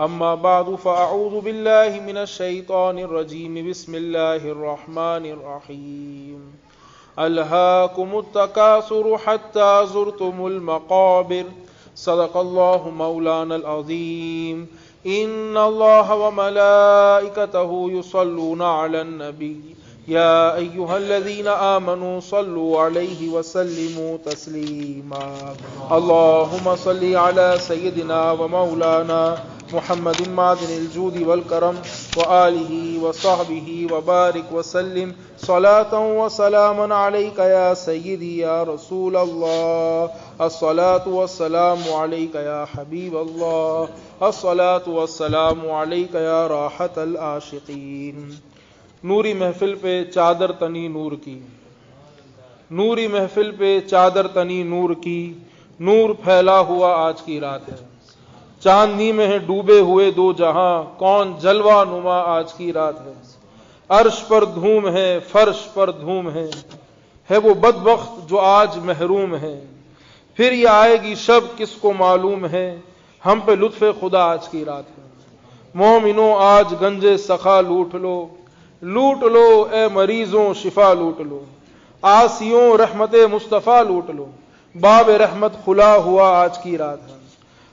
أما بعد فأعوذ بالله من الشيطان الرجيم. بسم الله الرحمن الرحيم. ألهاكم التكاثر حتى زرتم المقابر. صدق الله مولانا العظيم. إن الله وملائكته يصلون على النبي. يا أيها الذين آمنوا صلوا عليه وسلموا تسليما. اللهم صل على سيدنا ومولانا محمد معدن الجود والكرم وآله وصحبه وبارك وسلم. صلاة وسلاما عليك يا سيدي يا رسول الله. الصلاة والسلام عليك يا حبيب الله. الصلاة والسلام عليك يا راحة العاشقين. نوری محفل پہ چادر تنی نور کی. نوری محفل پہ چادر تنی نور کی. نور پھیلا ہوا آج کی رات ہے. چاندنی میں ہے ڈوبے ہوئے دو جہاں، کون جلوہ نما آج کی رات ہے؟ عرش پر دھوم ہے، فرش پر دھوم ہے ہے وہ بدبخت جو آج محروم ہے۔ پھر یہ آئے گی شب، کس کو معلوم ہے؟ ہم پہ لطف خدا آج کی رات ہے۔ مومنو آج گنجے سخا لوٹ لو۔ لوٹ لو، اے مریضوں، شفا لوٹ لو۔ آسیوں، رحمت مصطفیٰ لوٹ لو۔ باب رحمت کھلا ہوا آج کی رات ہے۔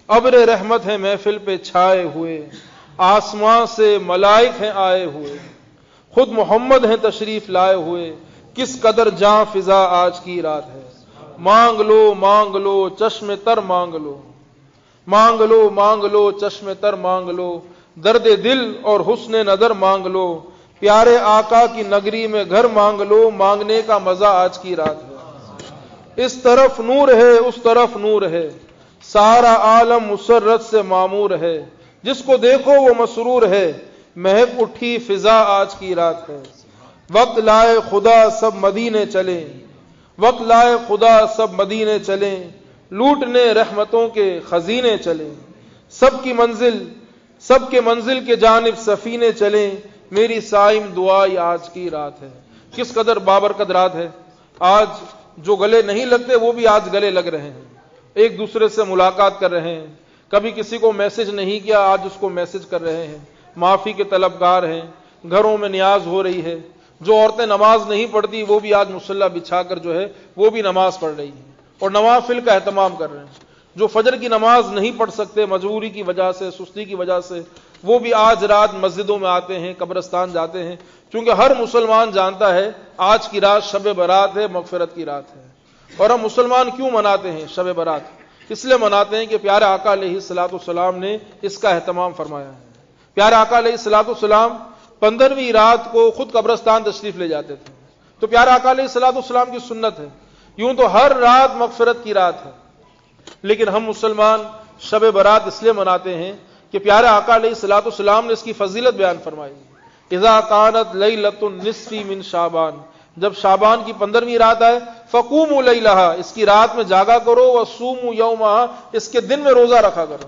ابر رحمت ہے محفل پہ چھائے ہوئے آسمان سے ملائک ہیں آئے ہوئے۔ خود محمد ہیں تشریف لائے ہوئے، کس قدر جاں فضا آج کی رات ہے۔ مانگ لو مانگ لو، چشم تر مانگ لو۔ مانگ لو مانگ لو، چشم تر مانگ لو۔ درد دل اور حسن نظر مانگ لو۔ پیارے آقا کی نگری میں گھر مانگ لو۔ مانگنے کا مزہ آج کی رات ہے۔ اس طرف نور ہے، اس طرف نور ہے۔ سارا عالم مسرت سے معمور ہے۔ جس کو دیکھو وہ مسرور ہے۔ مہک اٹھی فضا آج کی رات ہے۔ وقت لائے خدا سب مدینے چلیں۔ وقت لائے خدا سب مدینے چلیں۔ لوٹنے رحمتوں کے خزینے چلیں۔ سب کی منزل، سب کے منزل کے جانب سفینے چلیں۔ میری سائم دعا آج کی رات ہے۔ کس قدر بابرکت رات ہے۔ آج جو گلے نہیں لگتے وہ بھی آج گلے لگ رہے ہیں۔ ایک دوسرے سے ملاقات کر رہے ہیں۔ کبھی کسی کو میسج نہیں کیا، آج اس کو میسج کر رہے ہیں۔ معافی کے طلبگار ہیں، گھروں میں نیاز ہو رہی ہے۔ جو عورتیں نماز نہیں پڑھتی، وہ بھی آج مسلح بچھا کر جو ہے، وہ بھی نماز پڑھ رہی ہیں۔ اور نوافل کا اہتمام کر رہے ہیں۔ جو فجر کی نماز نہیں پڑھ سکتے، مجبوری کی وجہ سے، سستی کی وجہ سے، وہ بھی آج رات مسجدوں میں آتے ہیں، قبرستان جاتے ہیں۔ کیونکہ ہر مسلمان جانتا ہے، آج کی رات شب برات ہے، مغفرت کی رات ہے۔ اور ہم مسلمان کیوں مناتے ہیں شب برات؟ اس لیے مناتے ہیں کہ پیارے آقا علیہ السلاۃ السلام نے اس کا اہتمام فرمایا ہے۔ پیارے آقا علیہ السلاۃ السلام پندرہویں رات کو خود قبرستان تشریف لے جاتے تھے۔ تو پیارے آقا علیہ السلاۃ السلام کی سنت ہے۔ یوں تو ہر رات مغفرت کی رات ہے۔ لیکن ہم مسلمان شب برات اس لیے مناتے ہیں کہ پیارے آقا علیہ السلاۃ السلام نے اس کی فضیلت بیان فرمائی۔ اذا کانت لئی لت النصفی من شابان جب شابان کی پندرہویں رات آئے فکوم لہا اس کی رات میں جاگا کرو وہ سوم یوم اس کے دن میں روزہ رکھا کرو۔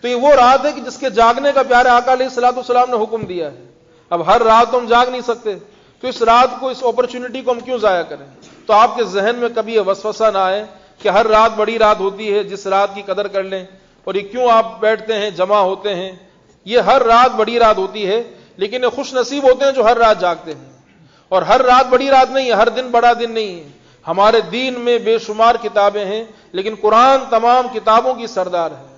تو یہ وہ رات ہے کہ جس کے جاگنے کا پیارے آقا علیہ السلاۃ السلام نے حکم دیا ہے۔ اب ہر رات تو ہم جاگ نہیں سکتے، تو اس رات کو، اس اپرچونٹی کو ہم کیوں ضائع کریں؟ تو آپ کے ذہن میں کبھی یہ وسوسہ نہ آئے کہ ہر رات بڑی رات ہوتی ہے، جس رات کی قدر کر لیں۔ اور یہ کیوں آپ بیٹھتے ہیں، جمع ہوتے ہیں؟ یہ ہر رات بڑی رات ہوتی ہے، لیکن یہ خوش نصیب ہوتے ہیں جو ہر رات جاگتے ہیں۔ اور ہر رات بڑی رات نہیں ہے، ہر دن بڑا دن نہیں ہے۔ ہمارے دین میں بے شمار کتابیں ہیں، لیکن قرآن تمام کتابوں کی سردار ہے۔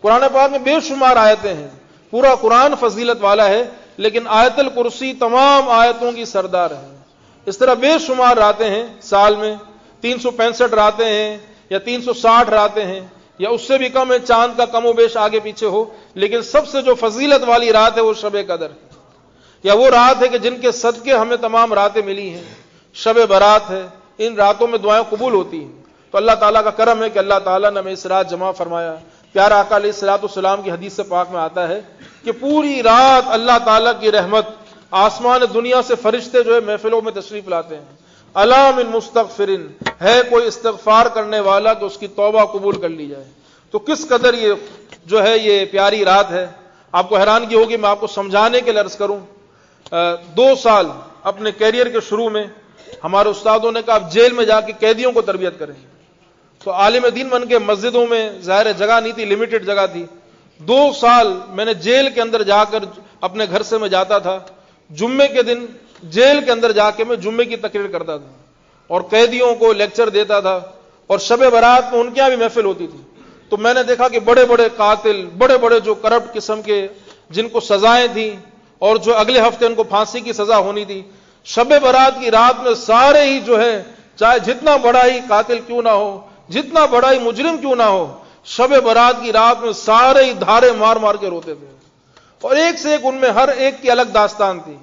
قرآن پاک میں بے شمار آیتیں ہیں۔ پورا قرآن فضیلت والا ہے، لیکن آیت الکرسی تمام آیتوں کی سردار ہے۔ اس طرح بے شمار راتیں ہیں سال میں، تین سو پینسٹھ راتیں ہیں یا تین سو ساٹھ راتیں ہیں، یا اس سے بھی کم ہے، چاند کا کم و بیش آگے پیچھے ہو، لیکن سب سے جو فضیلت والی رات ہے وہ شب قدر ہے۔ یا وہ رات ہے کہ جن کے صدقے ہمیں تمام راتیں ملی ہیں۔ شب برات ہے ان راتوں میں دعائیں قبول ہوتی ہیں۔ تو اللہ تعالیٰ کا کرم ہے کہ اللہ تعالیٰ نے ہمیں اس رات جمع فرمایا۔ پیارا آقا علیہ السلاۃ السلام کی حدیث سے پاک میں آتا ہے کہ پوری رات اللہ تعالیٰ کی رحمت آسمان دنیا سے فرشتے جو ہے محفلوں میں تشریف لاتے ہیں۔ علام ان مستقفرن ہے کوئی استغفار کرنے والا کہ اس کی توبہ قبول کر لی جائے۔ تو کس قدر یہ جو ہے یہ پیاری رات ہے۔ آپ کو حیران کی ہوگی، میں آپ کو سمجھانے کے لرض کروں۔ دو سال اپنے کیریئر کے شروع میں ہمارے استادوں نے کہا، آپ جیل میں جا کے قیدیوں کو تربیت کریں۔ تو عالم دین بن کے مسجدوں میں ظاہر جگہ نہیں تھی لمیٹڈ جگہ تھی۔ دو سال میں نے جیل کے اندر جا کر اپنے گھر سے میں جاتا تھا۔ جمعے کے دن جیل کے اندر جا کے میں جمعے کی تقریر کرتا تھا۔ اور قیدیوں کو لیکچر دیتا تھا۔ اور شب برات میں ان کے یہاں بھی محفل ہوتی تھی۔ تو میں نے دیکھا کہ بڑے بڑے قاتل، بڑے بڑے جو کرپٹ قسم کے جن کو سزائیں تھیں اور جو اگلے ہفتے ان کو پھانسی کی سزا ہونی تھی شب برات کی رات میں سارے ہی جو ہے، چاہے جتنا بڑا ہی قاتل کیوں نہ ہو، جتنا بڑا ہی مجرم کیوں نہ ہو، شب برات کی رات میں سارے ہی دھارے مار مار کے روتے تھے۔ اور ایک سے ایک ان میں ہر ایک کی الگ داستان تھی۔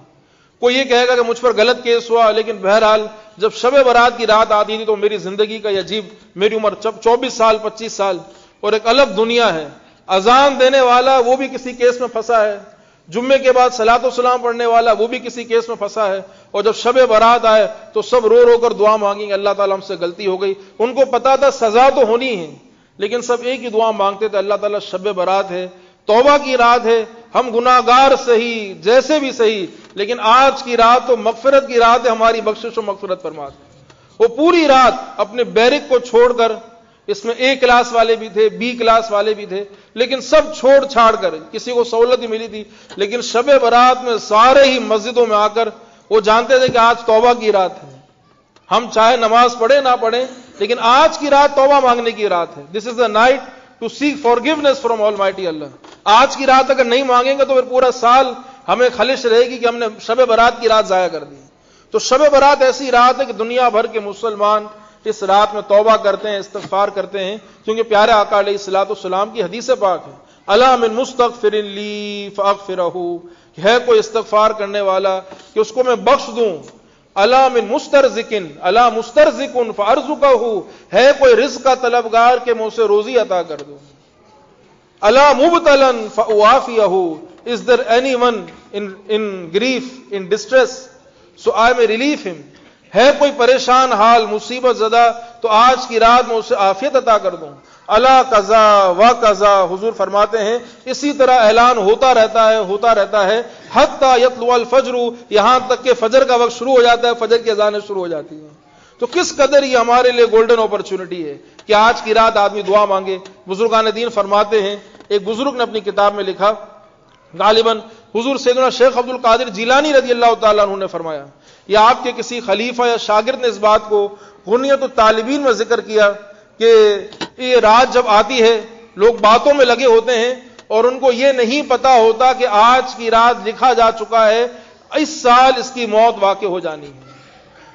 کوئی یہ کہے گا کہ مجھ پر غلط کیس ہوا، لیکن بہرحال جب شب برات کی رات آتی تھی تو میری زندگی کا یہ عجیب، میری عمر چوبیس سال، پچیس سال اور ایک الگ دنیا ہے۔ اذان دینے والا وہ بھی کسی کیس میں پھنسا ہے۔ جمعے کے بعد سلاط و سلام پڑھنے والا وہ بھی کسی کیس میں پھنسا ہے اور جب شب برات آئے تو سب رو رو کر دعا مانگیں گے، اللہ تعالیٰ ہم سے غلطی ہو گئی۔ ان کو پتا تھا سزا تو ہونی ہے لیکن سب ایک ہی دعا مانگتے تھے، اللہ تعالیٰ شب برات ہے، توبہ کی رات ہے، ہم گناگار صحیح، جیسے بھی صحیح، لیکن آج کی رات تو مغفرت کی رات ہے، ہماری بخشش و مغفرت فرما وہ پوری رات اپنے بیرک کو چھوڑ کر اس میں اے کلاس والے بھی تھے بی کلاس والے بھی تھے، لیکن سب چھوڑ چھاڑ کر کسی کو سہولت ہی ملی تھی، لیکن شب برات میں سارے ہی مسجدوں میں آ کر وہ جانتے تھے کہ آج توبہ کی رات ہے۔ ہم چاہے نماز پڑھے نہ پڑھیں، لیکن آج کی رات توبہ مانگنے کی رات ہے۔ This is the night to seek forgiveness from almighty Allah آج کی رات اگر نہیں مانگیں گے تو پھر پورا سال ہمیں خلش رہے گی کہ ہم نے شب برات کی رات ضائع کر دی۔ تو شب برات ایسی رات ہے کہ دنیا بھر کے مسلمان اس رات میں توبہ کرتے ہیں، استغفار کرتے ہیں، کیونکہ پیارے آقا علیہ السلاۃ السلام کی حدیث پاک ہے۔ اللہ من مستغفر لی فاغفرہ ہے کوئی استغفار کرنے والا کہ اس کو میں بخش دوں۔ اللہ من مسترزکن اللہ مسترزکن فارزقہ، ہے کوئی رزق کا طلبگار کے منہ سے روزی عطا کر دوں۔ اللہ مبتلن فوافیہ is there anyone in grief in distress so I میں ریلیف ہم۔ ہے کوئی پریشان حال، مصیبت زدہ، تو آج کی رات میں اسے آفیت عطا کر دوں۔ اللہ قضا و قضا، حضور فرماتے ہیں، اسی طرح اعلان ہوتا رہتا ہے، ہوتا رہتا ہے۔ حتی یطلو الفجر، یہاں تک کہ فجر کا وقت شروع ہو جاتا ہے، فجر کی اذانیں شروع ہو جاتی ہیں۔ تو کس قدر یہ ہمارے لیے گولڈن اپرچونٹی ہے کہ آج کی رات آدمی دعا مانگے۔ بزرگان دین فرماتے ہیں، ایک بزرگ نے اپنی کتاب میں لکھا، غالباً حضور سیدنا شیخ عبد القادر جیلانی رضی اللہ تعالیٰ عنہ نے فرمایا یا آپ کے کسی خلیفہ یا شاگرد نے اس بات کو غنیت الطالبین میں ذکر کیا کہ یہ رات جب آتی ہے، لوگ باتوں میں لگے ہوتے ہیں اور ان کو یہ نہیں پتا ہوتا کہ آج کی رات لکھا جا چکا ہے، اس سال اس کی موت واقع ہو جانی ہے۔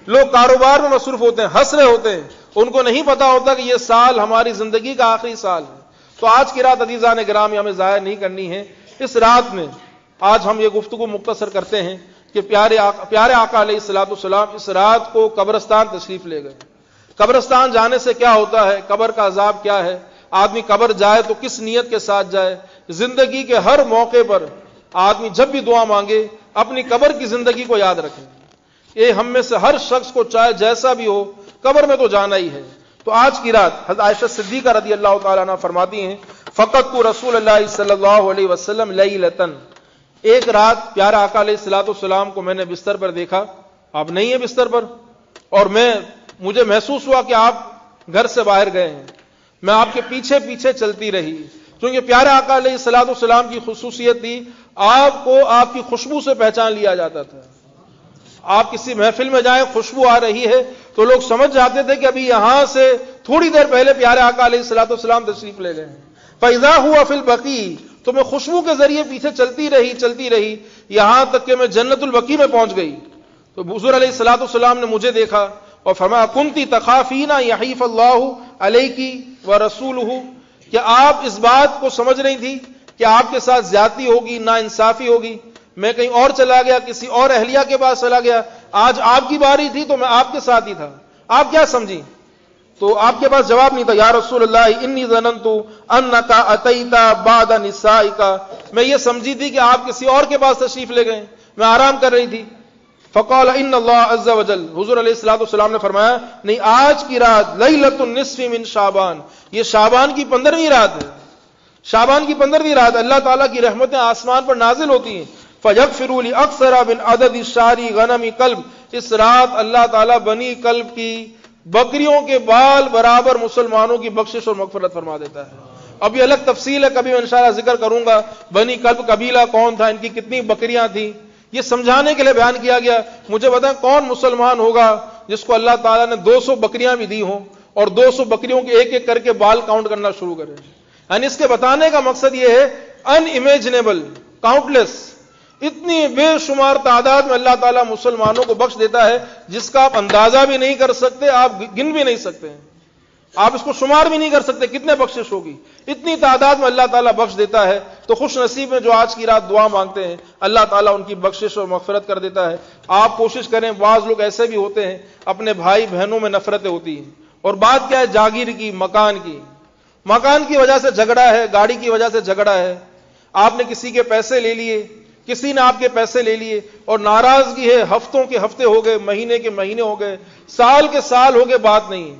لوگ کاروبار میں مصروف ہوتے ہیں، ہنس رہے ہوتے ہیں، ان کو نہیں پتا ہوتا کہ یہ سال ہماری زندگی کا آخری سال ہے۔ تو آج کی رات عزیزہ نے گرامی ہمیں ضائع نہیں کرنی ہے۔ اس رات میں آج ہم یہ گفتگو مختصر کرتے ہیں۔ کہ پیارے آقا پیارے آقا علیہ السلاۃ السلام اس رات کو قبرستان تشریف لے گئے۔ قبرستان جانے سے کیا ہوتا ہے؟ قبر کا عذاب کیا ہے؟ آدمی قبر جائے تو کس نیت کے ساتھ جائے؟ زندگی کے ہر موقع پر آدمی جب بھی دعا مانگے، اپنی قبر کی زندگی کو یاد رکھیں یہ ہم میں سے ہر شخص کو چاہے جیسا بھی ہو، قبر میں تو جانا ہی ہے۔ تو آج کی رات حضرت عائشہ صدیقہ رضی اللہ تعالیٰ عنہ فرماتی ہیں فقط کو رسول اللہ صلی اللہ علیہ وسلم لئی ایک رات پیارا آقا علیہ السلاۃ السلام کو میں نے بستر پر دیکھا، آپ نہیں ہیں بستر پر، اور میں، مجھے محسوس ہوا کہ آپ گھر سے باہر گئے ہیں۔ میں آپ کے پیچھے پیچھے چلتی رہی۔ کیونکہ پیارے آقا علیہ السلاۃ السلام کی خصوصیت تھی، آپ کو آپ کی خوشبو سے پہچان لیا جاتا تھا۔ آپ کسی محفل میں جائیں، خوشبو آ رہی ہے، تو لوگ سمجھ جاتے تھے کہ ابھی یہاں سے تھوڑی دیر پہلے پیارے آقا علیہ السلاۃ السلام تشریف لے گئے ہیں۔ پیدا ہوا فل بقی تو میں خوشبو کے ذریعے پیچھے چلتی رہی چلتی رہی، یہاں تک کہ میں جنت الوقی میں پہنچ گئی۔ تو بزر علیہ السلاۃ السلام نے مجھے دیکھا اور فرمایا، کنتی تخافینا یحیف اللہ علیہ کی و رسول کیا آپ اس بات کو سمجھ رہی تھی کہ آپ کے ساتھ زیادتی ہوگی، نا انصافی ہوگی۔ میں کہیں اور چلا گیا، کسی اور اہلیہ کے پاس چلا گیا۔ آج آپ کی باری تھی تو میں آپ کے ساتھ ہی تھا۔ آپ کیا سمجھی تو آپ کے پاس جواب نہیں تھا، یا رسول اللہ، انی زننتو انکا اتیتا بعد نسائکا۔ میں یہ سمجھی تھی کہ آپ کسی اور کے پاس تشریف لے گئے۔ میں آرام کر رہی تھی۔ فقال ان اللہ عز و جل حضور علیہ السلام والسلام نے فرمایا، نہیں، آج کی رات لیلت النصف من شابان یہ شابان کی پندرہویں رات ہے۔ شابان کی پندرہویں رات اللہ تعالیٰ کی رحمتیں آسمان پر نازل ہوتی ہیں۔ فَيَغْفِرُوا لِأَكْثَرَ مِنْ عَدَدِ الشَّارِ غَنَمِ قلب۔ اس رات اللہ تعالیٰ بنی قلب کی بکریوں کے بال برابر مسلمانوں کی بخشش اور مغفرت فرما دیتا ہے۔ اب یہ الگ تفصیل ہے، کبھی میں انشاءاللہ ذکر کروں گا۔ بنی کلب قبیلہ کون تھا، ان کی کتنی بکریاں تھیں۔ یہ سمجھانے کے لیے بیان کیا گیا۔ مجھے بتائیں کون مسلمان ہوگا جس کو اللہ تعالیٰ نے دو سو بکریاں بھی دی ہوں اور دو سو بکریوں کے ایک ایک کر کے بال کاؤنٹ کرنا شروع کرے۔ یعنی اس کے بتانے کا مقصد یہ ہے ان امیجنیبل کاؤنٹ لیس اتنی بے شمار تعداد میں اللہ تعالیٰ مسلمانوں کو بخش دیتا ہے جس کا آپ اندازہ بھی نہیں کر سکتے، آپ گن بھی نہیں سکتے۔ آپ اس کو شمار بھی نہیں کر سکتے کتنے بخشش ہوگی۔ اتنی تعداد میں اللہ تعالیٰ بخش دیتا ہے تو خوش نصیب میں جو آج کی رات دعا مانگتے ہیں۔ اللہ تعالیٰ ان کی بخشش اور مغفرت کر دیتا ہے۔ آپ کوشش کریں، بعض لوگ ایسے بھی ہوتے ہیں، اپنے بھائی بہنوں میں نفرتیں ہوتی ہیں۔ اور بات کیا ہے؟ جاگیر کی، مکان کی۔ مکان کی وجہ سے جھگڑا ہے، گاڑی کی وجہ سے جھگڑا ہے۔ آپ نے کسی کے پیسے لے لیے کسی نے آپ کے پیسے لے لیے اور ناراضگی ہے، ہفتوں کے ہفتے ہو گئے، مہینے کے مہینے ہو گئے، سال کے سال ہو گئے، بات نہیں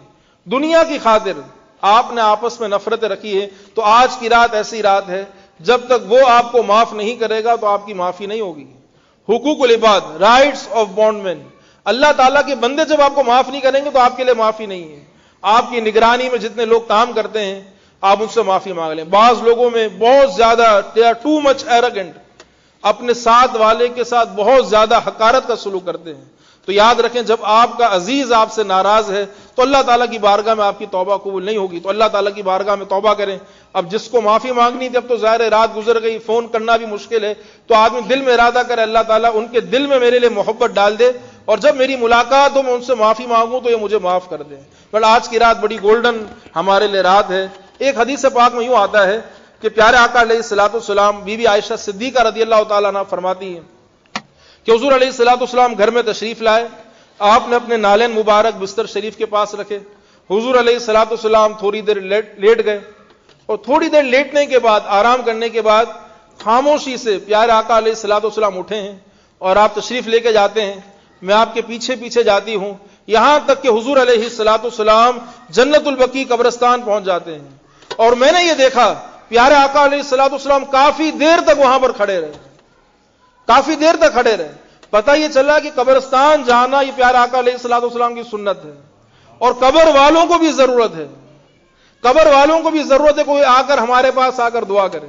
دنیا کی خاطر آپ نے آپس میں نفرت رکھی ہے تو آج کی رات ایسی رات ہے، جب تک وہ آپ کو معاف نہیں کرے گا تو آپ کی معافی نہیں ہوگی۔ حقوق العباد رائٹس آف بانڈ مین اللہ تعالیٰ کے بندے جب آپ کو معاف نہیں کریں گے تو آپ کے لیے معافی نہیں ہے۔ آپ کی نگرانی میں جتنے لوگ کام کرتے ہیں، آپ ان سے معافی مانگ لیں۔ بعض لوگوں میں بہت زیادہ they are too much arrogant اپنے ساتھ والے کے ساتھ بہت زیادہ حکارت کا سلوک کرتے ہیں۔ تو یاد رکھیں، جب آپ کا عزیز آپ سے ناراض ہے، تو اللہ تعالیٰ کی بارگاہ میں آپ کی توبہ قبول نہیں ہوگی۔ تو اللہ تعالیٰ کی بارگاہ میں توبہ کریں۔ اب جس کو معافی مانگنی تھی، اب تو ظاہر رات گزر گئی، فون کرنا بھی مشکل ہے۔ تو آدمی دل میں ارادہ کرے، اللہ تعالیٰ ان کے دل میں میرے لیے محبت ڈال دے۔ اور جب میری ملاقات ہو، میں ان سے معافی مانگوں تو یہ مجھے معاف کر دیں۔ بٹ آج کی رات بڑی گولڈن ہمارے لیے رات ہے۔ ایک حدیث پاک میں یوں آتا ہے کہ پیارے آقا علیہ السلاۃ السلام بی بی عائشہ صدیقہ رضی اللہ تعالیٰ عنہ فرماتی ہیں کہ حضور علیہ السلاۃ السلام گھر میں تشریف لائے، آپ نے اپنے نالین مبارک بستر شریف کے پاس رکھے، حضور علیہ السلاۃ السلام تھوڑی دیر لیٹ گئے اور تھوڑی دیر لیٹنے کے بعد، آرام کرنے کے بعد خاموشی سے پیارے آقا علیہ السلاۃ السلام اٹھے ہیں اور آپ تشریف لے کے جاتے ہیں۔ میں آپ کے پیچھے پیچھے جاتی ہوں، یہاں تک کہ حضور علیہ السلاۃ السلام جنت البقی قبرستان پہنچ جاتے ہیں۔ اور میں نے یہ دیکھا پیارے آقا علیہ السلاۃ السلام کافی دیر تک وہاں پر کھڑے رہے۔ کافی دیر تک کھڑے رہے۔ پتا یہ چلا کہ قبرستان جانا یہ پیارے آقا علیہ السلاۃ السلام کی سنت ہے۔ اور قبر والوں کو بھی ضرورت ہے۔ قبر والوں کو بھی ضرورت ہے کوئی آ کر ہمارے پاس آ کر دعا کرے۔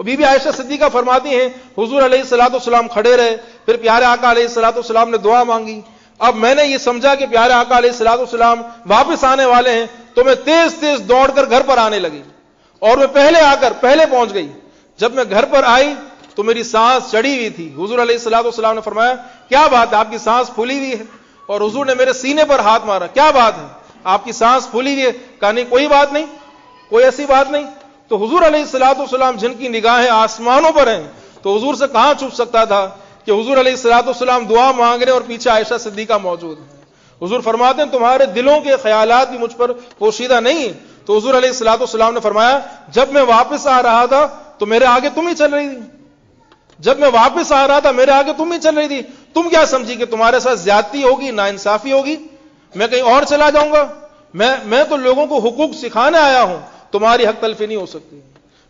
بی بی عائشہ صدیقہ فرماتی ہیں، حضور علیہ السلاۃ السلام کھڑے رہے۔ پھر پیارے آقا علیہ السلاۃ السلام نے دعا مانگی۔ اب میں نے یہ سمجھا کہ پیارے آقا علیہ السلاۃ السلام واپس آنے والے ہیں تو میں تیز تیز دوڑ کر گھر پر آنے لگی۔ اور میں پہلے آ کر پہلے پہنچ گئی۔ جب میں گھر پر آئی تو میری سانس چڑی ہوئی تھی۔ حضور علیہ السلاۃ السلام نے فرمایا، کیا بات ہے؟ آپ کی سانس پھولی ہوئی ہے۔ اور حضور نے میرے سینے پر ہاتھ مارا۔ کیا بات ہے؟ آپ کی سانس پھولی ہوئی ہے۔ کہا، نہیں، کوئی بات نہیں، کوئی ایسی بات نہیں۔ تو حضور علیہ السلاۃ والسلام جن کی نگاہیں آسمانوں پر ہیں، تو حضور سے کہاں چھپ سکتا تھا کہ حضور علیہ السلاۃ والسلام دعا مانگ رہے اور پیچھے عائشہ صدیقہ موجود ہے حضور فرماتے ہیں، تمہارے دلوں کے خیالات بھی مجھ پر پوشیدہ نہیں ہیں۔ تو حضور علیہ السلاۃ والسلام نے فرمایا، جب میں واپس آ رہا تھا تو میرے آگے تم ہی چل رہی تھی۔ جب میں واپس آ رہا تھا، میرے آگے تم ہی چل رہی تھی۔ تم کیا سمجھی کہ تمہارے ساتھ زیادتی ہوگی نا انصافی ہوگی؟ میں کہیں اور چلا جاؤں گا؟ میں میں تو لوگوں کو حقوق سکھانے آیا ہوں۔ تمہاری حق تلفی نہیں ہو سکتی۔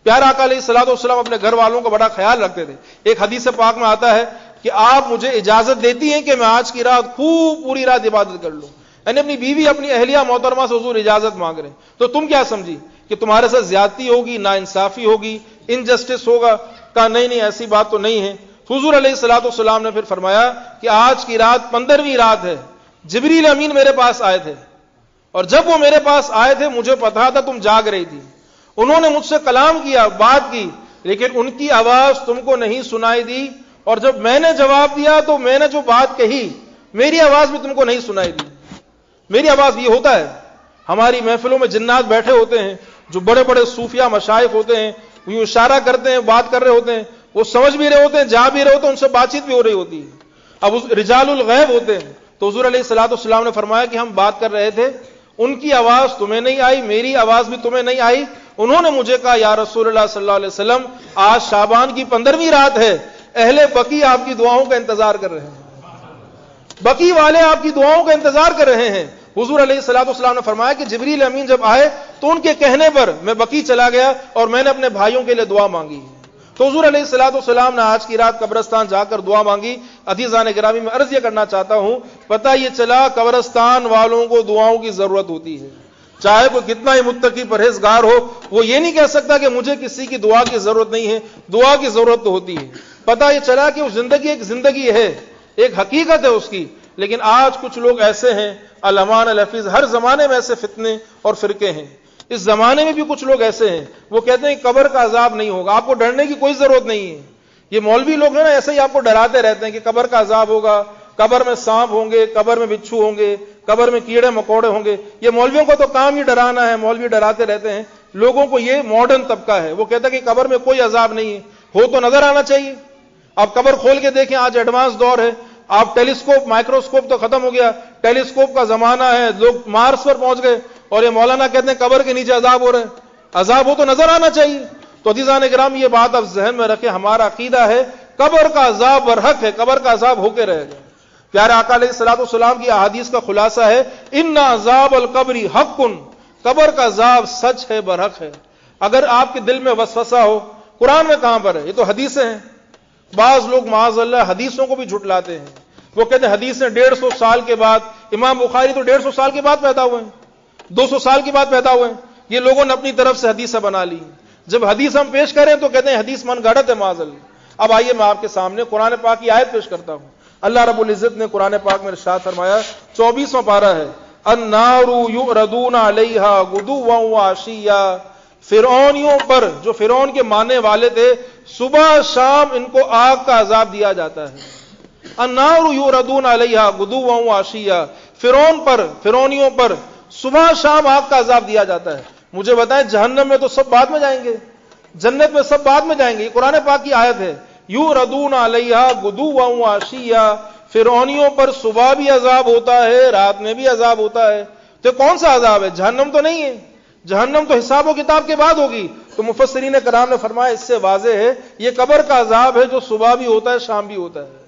پیارا علیہ سلاد والسلام اپنے گھر والوں کا بڑا خیال رکھتے تھے۔ ایک حدیث پاک میں آتا ہے کہ آپ مجھے اجازت دیتی ہیں کہ میں آج کی رات خوب پوری رات عبادت کر لوں۔ یعنی اپنی بیوی، اپنی اہلیہ، محترمہ سے حضور اجازت مانگ رہے ہیں۔ تو تم کیا سمجھی کہ تمہارے ساتھ زیادتی ہوگی، نا انصافی ہوگی انجسٹس ہوگا؟ کہا، نہیں نہیں، ایسی بات تو نہیں ہے۔ حضور علیہ السلاۃ والسلام نے پھر فرمایا کہ آج کی رات پندرہویں رات ہے۔ جبریل امین میرے پاس آئے تھے۔ اور جب وہ میرے پاس آئے تھے، مجھے پتا تھا تم جاگ رہی تھی۔ انہوں نے مجھ سے کلام کیا، بات کی، لیکن ان کی آواز تم کو نہیں سنائی دی۔ اور جب میں نے جواب دیا تو میں نے جو بات کہی، میری آواز بھی تم کو نہیں سنائی دی۔ میری آواز یہ ہوتا ہے، ہماری محفلوں میں جنات بیٹھے ہوتے ہیں، جو بڑے بڑے صوفیہ مشائق ہوتے ہیں، وہ اشارہ کرتے ہیں، بات کر رہے ہوتے ہیں، وہ سمجھ بھی رہے ہوتے ہیں، جا بھی رہے ہوتے ہیں، ان سے بات چیت بھی ہو رہی ہوتی ہے۔ اب رجال الغیب ہوتے ہیں۔ تو حضور علیہ السلاۃ السلام نے فرمایا کہ ہم بات کر رہے تھے، ان کی آواز تمہیں نہیں آئی، میری آواز بھی تمہیں نہیں آئی۔ انہوں نے مجھے کہا، یا رسول اللہ صلی اللہ علیہ وسلم، آج شابان کی پندرہویں رات ہے، اہل بکی آپ کی دعاؤں کا انتظار کر رہے ہیں۔ بکی والے آپ کی دعاؤں کا انتظار کر رہے ہیں۔ حضور علیہ السلاۃ والسلام نے فرمایا کہ جبریل امین جب آئے تو ان کے کہنے پر میں بکی چلا گیا اور میں نے اپنے بھائیوں کے لیے دعا مانگی۔ تو حضور علیہ السلاۃ والسلام نے آج کی رات قبرستان جا کر دعا مانگی۔ عزیزان گرامی، میں عرض یہ کرنا چاہتا ہوں، پتہ یہ چلا قبرستان والوں کو دعاؤں کی ضرورت ہوتی ہے۔ چاہے کوئی کتنا ہی متقی پرہیزگار ہو، وہ یہ نہیں کہہ سکتا کہ مجھے کسی کی دعا کی ضرورت نہیں ہے۔ دعا کی ضرورت تو ہوتی ہے۔ پتا یہ چلا کہ وہ زندگی ایک زندگی ہے، ایک حقیقت ہے اس کی۔ لیکن آج کچھ لوگ ایسے ہیں، علمان الحفیظ ہر زمانے میں ایسے فتنے اور فرقے ہیں۔ اس زمانے میں بھی کچھ لوگ ایسے ہیں۔ وہ کہتے ہیں قبر کا عذاب نہیں ہوگا، آپ کو ڈرنے کی کوئی ضرورت نہیں ہے۔ یہ مولوی لوگ ہیں نا، ایسے ہی آپ کو ڈراتے رہتے ہیں کہ قبر کا عذاب ہوگا، قبر میں سانپ ہوں گے، قبر میں بچھو ہوں گے، قبر میں کیڑے مکوڑے ہوں گے۔ یہ مولویوں کو تو کام ہی ڈرانا ہے، مولوی ڈراتے رہتے ہیں۔ لوگوں کو یہ ماڈرن طبقہ ہے۔ وہ کہتا ہے کہ قبر میں کوئی عذاب نہیں ہے، ہو تو نظر آنا چاہیے۔ آپ قبر کھول کے دیکھیں، آج ایڈوانس دور ہے۔ آپ ٹیلیسکوپ، مائکروسکوپ تو ختم ہو گیا۔ ٹیلیسکوپ کا زمانہ ہے، لوگ مارس پر پہنچ گئے اور یہ مولانا کہتے ہیں قبر کے نیچے عذاب ہو رہے ہیں عذاب ہو تو نظر آنا چاہیے۔ تو عزیزان گرام یہ بات اب ذہن میں رکھے ہمارا عقیدہ ہے قبر کا عذاب برحق ہے، قبر کا عذاب ہو کے رہے۔ گا پیارے آقا علیہ السلاط والسلام کی احادیث کا خلاصہ ہے، ان عذاب القبری حق کن قبر کا عذاب سچ ہے، برحق ہے۔ اگر آپ کے دل میں وسوسہ ہو، قرآن میں کہاں پر ہے؟ یہ تو حدیثیں ہیں۔ بعض لوگ معاذ اللہ، حدیثوں کو بھی جھٹلاتے ہیں۔ وہ کہتے ہیں حدیث نے ڈیڑھ سو سال کے بعد، امام بخاری تو ڈیڑھ سو سال کے بعد پیدا ہوئے ہیں۔ دو سو سال کے بعد پیدا ہوئے ہیں۔ یہ لوگوں نے اپنی طرف سے حدیثیں بنا لی جب حدیث ہم پیش کریں تو کہتے ہیں حدیث من گڑت ہے معاذ اللہ۔ اب آئیے میں آپ کے سامنے قرآن پاک کی آیت پیش کرتا ہوں۔ اللہ رب العزت نے قرآن پاک میں ارشاد فرمایا، چوبیسواں پارا ہے انارو یو ردون علیہ گدو آشیا فرونیوں پر، جو فرون کے ماننے والے تھے، صبح شام ان کو آگ کا عذاب دیا جاتا ہے۔ انار یو ردون علیہ گدو آشیا فرون پر فرونیوں پر صبح شام آگ کا عذاب دیا جاتا ہے۔ مجھے بتائیں، جہنم میں تو سب بعد میں جائیں گے؟ جنت میں سب بعد میں جائیں گے؟ یہ قرآن پاک کی آیت ہے۔ یو ردون علیہ گدو آشیا فرونیوں پر صبح بھی عذاب ہوتا ہے، رات میں بھی عذاب ہوتا ہے۔ تو کون سا عذاب ہے؟ جہنم تو نہیں ہے۔ جہنم تو حساب و کتاب کے بعد ہوگی۔ تو مفسرین کرام نے فرمایا، اس سے واضح ہے، یہ قبر کا عذاب ہے جو صبح بھی ہوتا ہے، شام بھی ہوتا ہے۔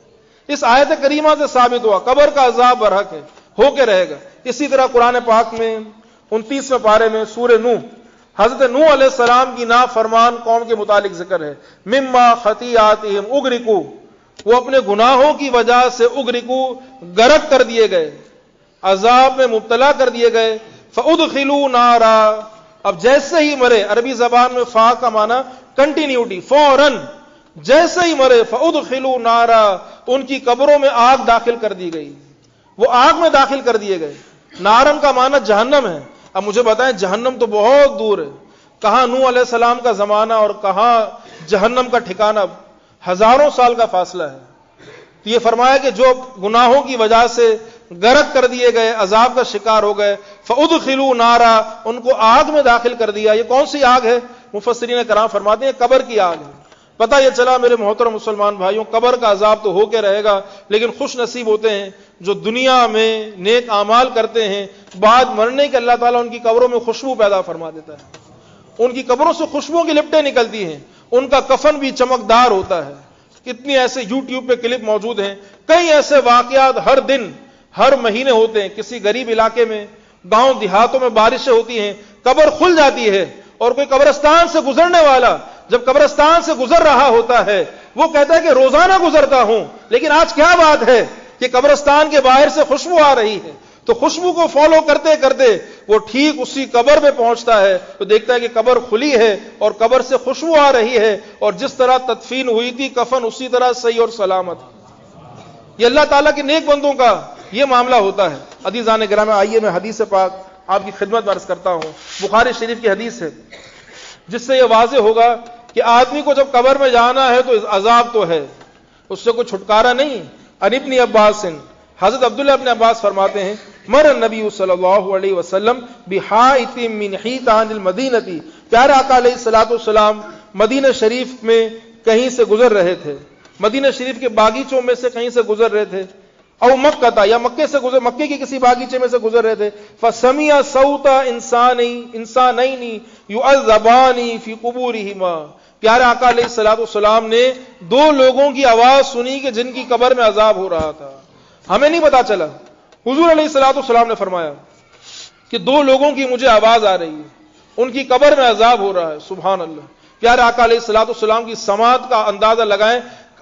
اس آیت کریمہ سے ثابت ہوا، قبر کا عذاب برحق ہے، ہو کے رہے گا۔ اسی طرح قرآن پاک میں انتیسویں پارے میں سورہ نو حضرت نو علیہ السلام کی نا فرمان قوم کے متعلق ذکر ہے۔ مما خطی آتی اگرکو وہ اپنے گناہوں کی وجہ سے اگرکو گرک کر دیے گئے۔ عذاب میں مبتلا کر دیے گئے۔ فعد خلو نارا۔ اب جیسے ہی مرے، عربی زبان میں فا کا مانا کنٹینیوٹی فورن جیسے ہی مرے فعد خلو نارا ان کی قبروں میں آگ داخل کر دی گئی۔ وہ آگ میں داخل کر دیے گئے۔ نارن کا مانا جہنم ہے۔ اب مجھے بتائیں، جہنم تو بہت دور ہے۔ کہاں نو علیہ السلام کا زمانہ اور کہاں جہنم کا ٹھکانہ؟ ہزاروں سال کا فاصلہ ہے۔ تو یہ فرمایا کہ جو گناہوں کی وجہ سے گرک کر دیے گئے، عذاب کا شکار ہو گئے فعد خلو نارا، ان کو آگ میں داخل کر دیا۔ یہ کون سی آگ ہے؟ مفسرین کرام فرماتے ہیں، قبر کی آگ ہے۔ پتا یہ چلا میرے محترم مسلمان بھائیوں، قبر کا عذاب تو ہو کے رہے گا، لیکن خوش نصیب ہوتے ہیں جو دنیا میں نیک اعمال کرتے ہیں، بعد مرنے کے اللہ تعالیٰ ان کی قبروں میں خوشبو پیدا فرما دیتا ہے۔ ان کی قبروں سے خوشبو کی لپٹیں نکلتی ہیں، ان کا کفن بھی چمکدار ہوتا ہے۔ کتنی ایسے یوٹیوب پہ کلپ موجود ہیں۔ کئی ایسے واقعات ہر دن، ہر مہینے ہوتے ہیں۔ کسی غریب علاقے میں، گاؤں دیہاتوں میں بارشیں ہوتی ہیں، قبر کھل جاتی ہے اور کوئی قبرستان سے گزرنے والا جب قبرستان سے گزر رہا ہوتا ہے، وہ کہتا ہے کہ روزانہ گزرتا ہوں، لیکن آج کیا بات ہے کہ قبرستان کے باہر سے خوشبو آ رہی ہے۔ تو خوشبو کو فالو کرتے کرتے وہ ٹھیک اسی قبر میں پہنچتا ہے، تو دیکھتا ہے کہ قبر کھلی ہے اور قبر سے خوشبو آ رہی ہے اور جس طرح تدفین ہوئی تھی کفن، اسی طرح صحیح اور سلامت۔ یہ اللہ تعالیٰ کے نیک بندوں کا یہ معاملہ ہوتا ہے۔ عدیزان گرام آئیے میں حدیث پاک آپ کی خدمت برس کرتا ہوں۔ بخاری شریف کی حدیث ہے، جس سے یہ واضح ہوگا کہ آدمی کو جب قبر میں جانا ہے تو عذاب تو ہے، اس سے کوئی چھٹکارا نہیں۔ انبنی عباس، حضرت عبداللہ ابن عباس فرماتے ہیں، مر نبی صلی اللہ علیہ وسلم المدینتی پیارے آقا علیہ السلاۃ والسلام، مدینہ شریف میں کہیں سے گزر رہے تھے۔ مدینہ شریف کے باغیچوں میں سے کہیں سے گزر رہے تھے۔ او مکہ تھا یا مکے سے گزر مکے کے کسی باغیچے میں سے گزر رہے تھے۔ فسمیا سوتا انسان انسان یو الزبانی فی قبوری پیارے آقا علیہ السلاۃ والسلام نے دو لوگوں کی آواز سنی کہ جن کی قبر میں عذاب ہو رہا تھا۔ ہمیں نہیں پتا چلا۔ حضور علیہ السلاۃ والسلام نے فرمایا کہ دو لوگوں کی مجھے آواز آ رہی ہے۔ ان کی قبر میں عذاب ہو رہا ہے۔ سبحان اللہ پیارے آقا علیہ السلاۃ والسلام کی سماعت کا اندازہ لگائیں۔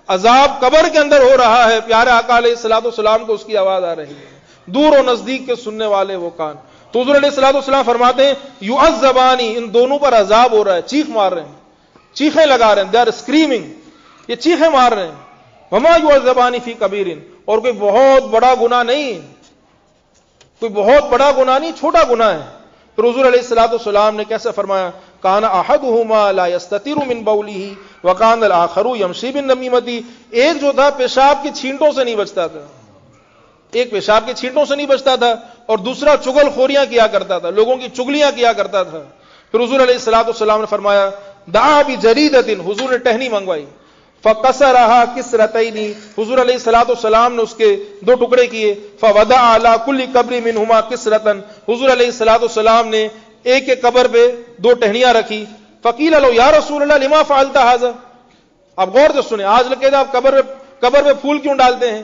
عذاب قبر کے اندر ہو رہا ہے۔ پیارے آقا علیہ السلاۃ والسلام کو اس کی آواز آ رہی ہے۔ دور و نزدیک کے سننے والے وہ کان۔ تو حضور علیہ السلام السلام فرماتے ہیں یو زبانی ان دونوں پر عذاب ہو رہا ہے، چیخ مار رہے ہیں۔ چیخیں لگا رہے ہیں. دے آر اسکریمنگ یہ چیخیں مار رہے ہیں. وما یو زبانی فی کبیر اور کوئی بہت بڑا گنا نہیں. کوئی بہت بڑا گنا نہیں، چھوٹا گنا ہے. تو حضور علیہ السلاۃ السلام نے کیسے فرمایا؟ کانا احد ہوما لا يستطير من بوله وكان الاخر يمشي بالنميمه ایک جو تھا پیشاب کی چھینٹوں سے نہیں بچتا تھا. ایک پیشاب کی چھینٹوں سے نہیں بچتا تھا اور دوسرا چگل خوریاں کیا کرتا تھا، لوگوں کی چگلیاں کیا کرتا تھا. پھر حضور علیہ السلاۃ السلام نے فرمایا دا بھی جرید دن، حضور نے ٹہنی منگوائی۔ فکسر رہا کس رتعینی حضور علیہ السلاۃ السلام نے اس کے دو ٹکڑے کیے۔ فودا اعلیٰ کلی قبری من ہما کس رتن حضور علیہ السلاۃ السلام نے ایک ایک قبر پہ دو ٹہنیاں رکھی۔ فقیل لو یا رسول اللہ، لما فعلتا حاضر اب غور سے سنیں، آج لگے آپ قبر پہ قبر پہ پھول کیوں ڈالتے ہیں؟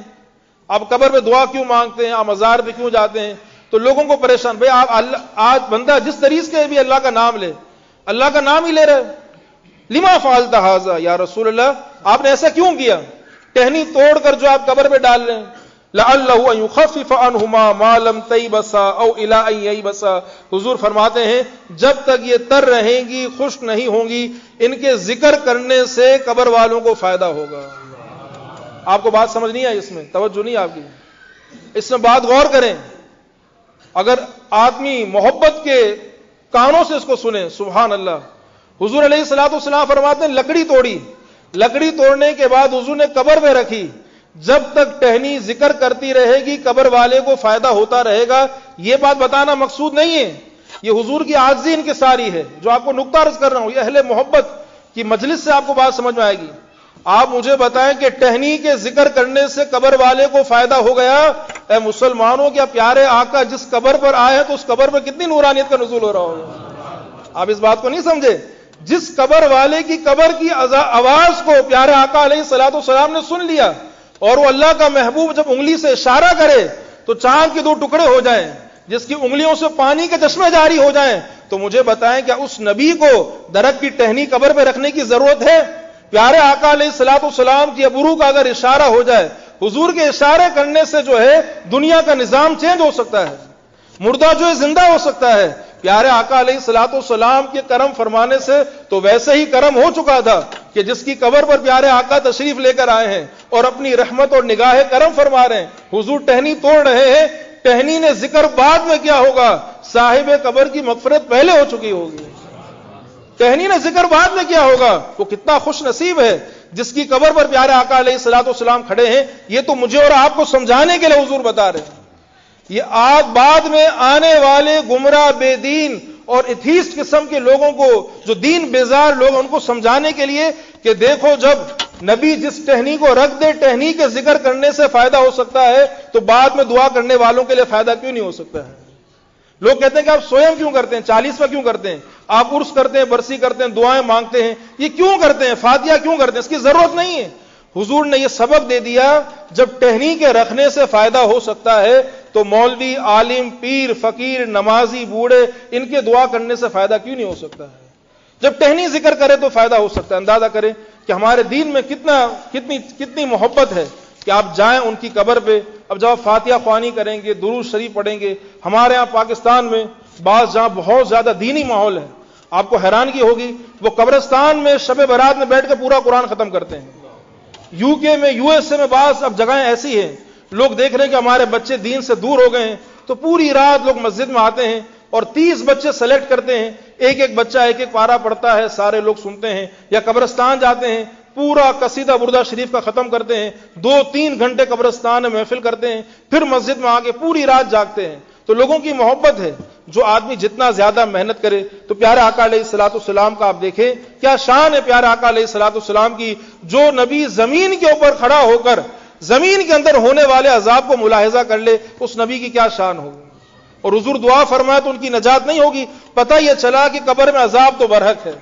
آپ قبر پہ دعا کیوں مانگتے ہیں؟ آپ مزار پہ کیوں جاتے ہیں؟ تو لوگوں کو پریشان بھائی آپ آج بندہ جس طریقے سے بھی اللہ کا نام لے، اللہ کا نام ہی لے رہے لما فالتا حاضا یا رسول اللہ آپ نے ایسا کیوں کیا؟ ٹہنی توڑ کر جو آپ قبر پہ ڈال رہے ہیں بسا حضور فرماتے ہیں، جب تک یہ تر رہیں گی، خشک نہیں ہوں گی، ان کے ذکر کرنے سے قبر والوں کو فائدہ ہوگا۔ آپ کو بات سمجھ نہیں آئی اس میں؟ توجہ نہیں آپ کی۔ اس میں بات غور کریں۔ اگر آدمی محبت کے کانوں سے اس کو سنے سبحان اللہ۔ حضور علیہ السلاۃ السلام فرماتے ہیں، لکڑی توڑی۔ لکڑی توڑنے کے بعد حضور نے قبر میں رکھی۔ جب تک ٹہنی ذکر کرتی رہے گی، قبر والے کو فائدہ ہوتا رہے گا۔ یہ بات بتانا مقصود نہیں ہے۔ یہ حضور کی آجزی ان کی ساری ہے۔ جو آپ کو نقطہ عرض کر رہا ہوں، یہ اہل محبت کی مجلس سے آپ کو بات سمجھ میں آئے گی۔ آپ مجھے بتائیں کہ ٹہنی کے ذکر کرنے سے قبر والے کو فائدہ ہو گیا؟ اے مسلمانوں کیا پیارے آقا، جس قبر پر آئے تو اس قبر پر کتنی نورانیت کا نزول ہو رہا ہوگا؟ آپ اس بات کو نہیں سمجھے؟ جس قبر والے کی قبر کی آواز کو پیارے آقا علیہ سلاۃ السلام نے سن لیا اور وہ اللہ کا محبوب جب انگلی سے اشارہ کرے تو چاند کے دو ٹکڑے ہو جائیں، جس کی انگلیوں سے پانی کے چشمے جاری ہو جائیں، تو مجھے بتائیں کیا اس نبی کو درخت کی ٹہنی قبر پہ رکھنے کی ضرورت ہے؟ پیارے آقا علیہ السلاط السلام کی ابرو کا اگر اشارہ ہو جائے، حضور کے اشارے کرنے سے جو ہے دنیا کا نظام چینج ہو سکتا ہے، مردہ جو ہے زندہ ہو سکتا ہے پیارے آقا علیہ السلاط السلام کے کرم فرمانے سے تو ویسے ہی کرم ہو چکا تھا کہ جس کی قبر پر پیارے آقا تشریف لے کر آئے ہیں اور اپنی رحمت اور نگاہ کرم فرما رہے ہیں۔ حضور ٹہنی توڑ رہے ہیں۔ ٹہنی نے ذکر بعد میں کیا ہوگا؟ صاحب قبر کی مغفرت پہلے ہو چکی ہوگی۔ کہنی نے ذکر بعد میں کیا ہوگا؟ وہ کتنا خوش نصیب ہے۔ جس کی قبر پر پیارے آقا علیہ السلاط والسلام کھڑے ہیں، یہ تو مجھے اور آپ کو سمجھانے کے لیے حضور بتا رہے ہیں۔ یہ آج بعد میں آنے والے گمراہ بے دین اور اتھیسٹ قسم کے لوگوں کو، جو دین بیزار لوگ ان کو سمجھانے کے لیے کہ دیکھو جب نبی جس ٹہنی کو رکھ دے، ٹہنی کے ذکر کرنے سے فائدہ ہو سکتا ہے، تو بعد میں دعا کرنے والوں کے لیے فائدہ کیوں نہیں ہو سکتا ہے؟ لوگ کہتے ہیں کہ آپ سوئم کیوں کرتے ہیں؟ چالیسواں کیوں کرتے ہیں؟ آپ عرس کرتے ہیں، برسی کرتے ہیں، دعائیں مانگتے ہیں، یہ کیوں کرتے ہیں؟ فاتحہ کیوں کرتے ہیں؟ اس کی ضرورت نہیں ہے۔ حضور نے یہ سبق دے دیا، جب ٹہنی کے رکھنے سے فائدہ ہو سکتا ہے تو مولوی عالم، پیر، فقیر، نمازی، بوڑھے، ان کے دعا کرنے سے فائدہ کیوں نہیں ہو سکتا ہے؟ جب ٹہنی ذکر کرے تو فائدہ ہو سکتا ہے۔ اندازہ کریں کہ ہمارے دین میں کتنا، کتنی کتنی محبت ہے کہ آپ جائیں ان کی قبر پہ۔ اب جب آپ فاتحہ خوانی کریں گے دروز شریف پڑھیں گے، ہمارے یہاں پاکستان میں بعض جہاں بہت زیادہ دینی ماحول ہے، آپ کو حیرانگی ہوگی، وہ قبرستان میں شب برات میں بیٹھ کے پورا قرآن ختم کرتے ہیں۔ یو کے میں، یو ایس اے میں بعض اب جگہیں ایسی ہیں لوگ دیکھ رہے ہیں کہ ہمارے بچے دین سے دور ہو گئے ہیں، تو پوری رات لوگ مسجد میں آتے ہیں اور تیس بچے سلیکٹ کرتے ہیں۔ ایک ایک بچہ، ایک ایک پارا پڑتا ہے، سارے لوگ سنتے ہیں یا قبرستان جاتے ہیں، پورا قصیدہ بردہ شریف کا ختم کرتے ہیں۔ دو تین گھنٹے قبرستان میں محفل کرتے ہیں، پھر مسجد میں آ کے پوری رات جاگتے ہیں۔ تو لوگوں کی محبت ہے، جو آدمی جتنا زیادہ محنت کرے۔ تو پیارے آقا علیہ السلاۃ السلام کا آپ دیکھیں، کیا شان ہے پیارے آقا علیہ السلاۃ السلام کی، جو نبی زمین کے اوپر کھڑا ہو کر زمین کے اندر ہونے والے عذاب کو ملاحظہ کر لے، اس نبی کی کیا شان ہوگی؟ اور حضور دعا فرمائے تو ان کی نجات نہیں ہوگی؟ پتہ یہ چلا کہ قبر میں عذاب تو برحق ہے۔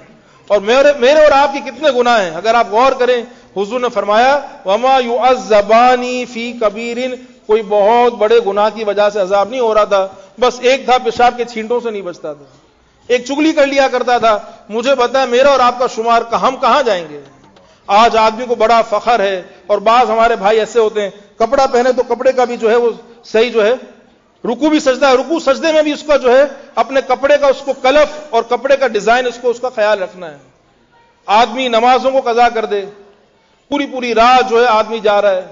اور میرے میرے اور آپ کی کتنے گناہ ہیں؟ اگر آپ غور کریں، حضور نے فرمایا، وما یو فی کوئی بہت بڑے گناہ کی وجہ سے عذاب نہیں ہو رہا تھا۔ بس ایک تھا، پیشاب کے چھینٹوں سے نہیں بچتا تھا۔ ایک چگلی کر لیا کرتا تھا۔ مجھے پتا میرا اور آپ کا شمار ہم کہاں جائیں گے؟ آج آدمی کو بڑا فخر ہے اور بعض ہمارے بھائی ایسے ہوتے ہیں، کپڑا پہنے تو کپڑے کا بھی جو ہے وہ صحیح جو ہے رکو بھی سجدہ ہے رکو سجدے میں بھی اس کا جو ہے، اپنے کپڑے کا اس کو کلف اور کپڑے کا ڈیزائن، اس کو اس کا خیال رکھنا ہے۔ آدمی نمازوں کو قضا کر دے، پوری پوری رات جو ہے آدمی جا رہا ہے۔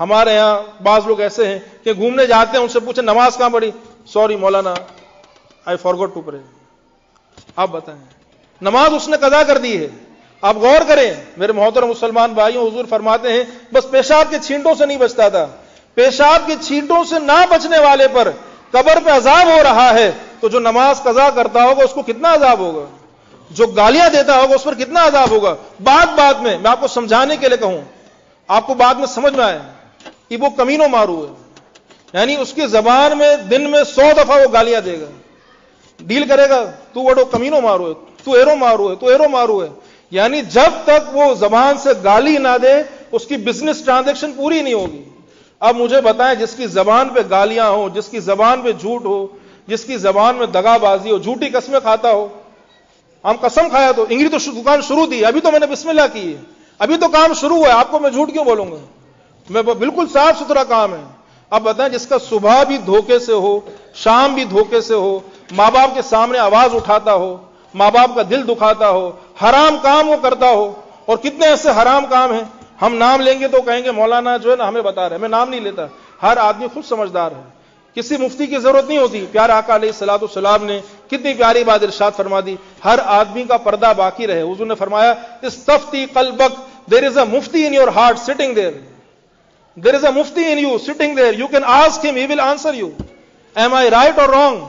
ہمارے یہاں بعض لوگ ایسے ہیں کہ گھومنے جاتے ہیں، ان سے پوچھے نماز کہاں پڑی sorry Maulana I فارگوٹ to pray آپ بتائیں۔ نماز اس نے قضا کر دی ہے۔ آپ غور کریں، میرے محترم مسلمان بھائیوں، حضور فرماتے ہیں، بس پیشاب کے چھینٹوں سے نہیں بچتا تھا۔ پیشاب کے چھینٹوں سے نہ بچنے والے پر قبر پہ عذاب ہو رہا ہے، تو جو نماز قضا کرتا ہوگا، اس کو کتنا عذاب ہوگا؟ جو گالیاں دیتا ہوگا، اس پر کتنا عذاب ہوگا؟ بات بات میں میں آپ کو سمجھانے کے لیے کہوں، آپ کو بعد میں سمجھ میں آئے کہ وہ کمینوں مارو ہے۔ یعنی اس کی زبان میں دن میں سو دفعہ وہ گالیاں دے گا۔ ڈیل کرے گا، تو وڑو کمینوں مارو ہے، تو ایرو مارو ہے، تو ایرو مارو ہے۔ یعنی جب تک وہ زبان سے گالی نہ دے، اس کی بزنس ٹرانزیکشن پوری نہیں ہوگی۔ اب مجھے بتائیں، جس کی زبان پہ گالیاں ہو جس کی زبان پہ جھوٹ ہو، جس کی زبان میں دگا بازی ہو، جھوٹی قسمیں کھاتا ہو، ہم قسم کھایا تو انگری تو دکان شروع دی ابھی تو میں نے بسم اللہ کی ہے۔ ابھی تو کام شروع ہوا ہے، آپ کو میں جھوٹ کیوں بولوں گا؟ میں بالکل صاف ستھرا کام ہے۔ اب بتائیں، جس کا صبح بھی دھوکے سے ہو، شام بھی دھوکے سے ہو، ماں باپ کے سامنے آواز اٹھاتا ہو، ماں باپ کا دل دکھاتا ہو حرام کام وہ کرتا ہو اور کتنے ایسے حرام کام ہیں؟ ہم نام لیں گے تو کہیں گے، مولانا جو ہے نا ہمیں بتا رہے میں نام نہیں لیتا۔ ہر آدمی خود سمجھدار ہے۔ کسی مفتی کی ضرورت نہیں ہوتی۔ پیارا آقا علیہ السلاۃ السلام نے کتنی پیاری بات ارشاد فرما دی۔ ہر آدمی کا پردہ باقی رہے۔ حضور نے فرمایا اس تفتی قلبک there is a mufti in your heart sitting there there is a mufti in you sitting there you can ask him he will answer you am I right اور رانگ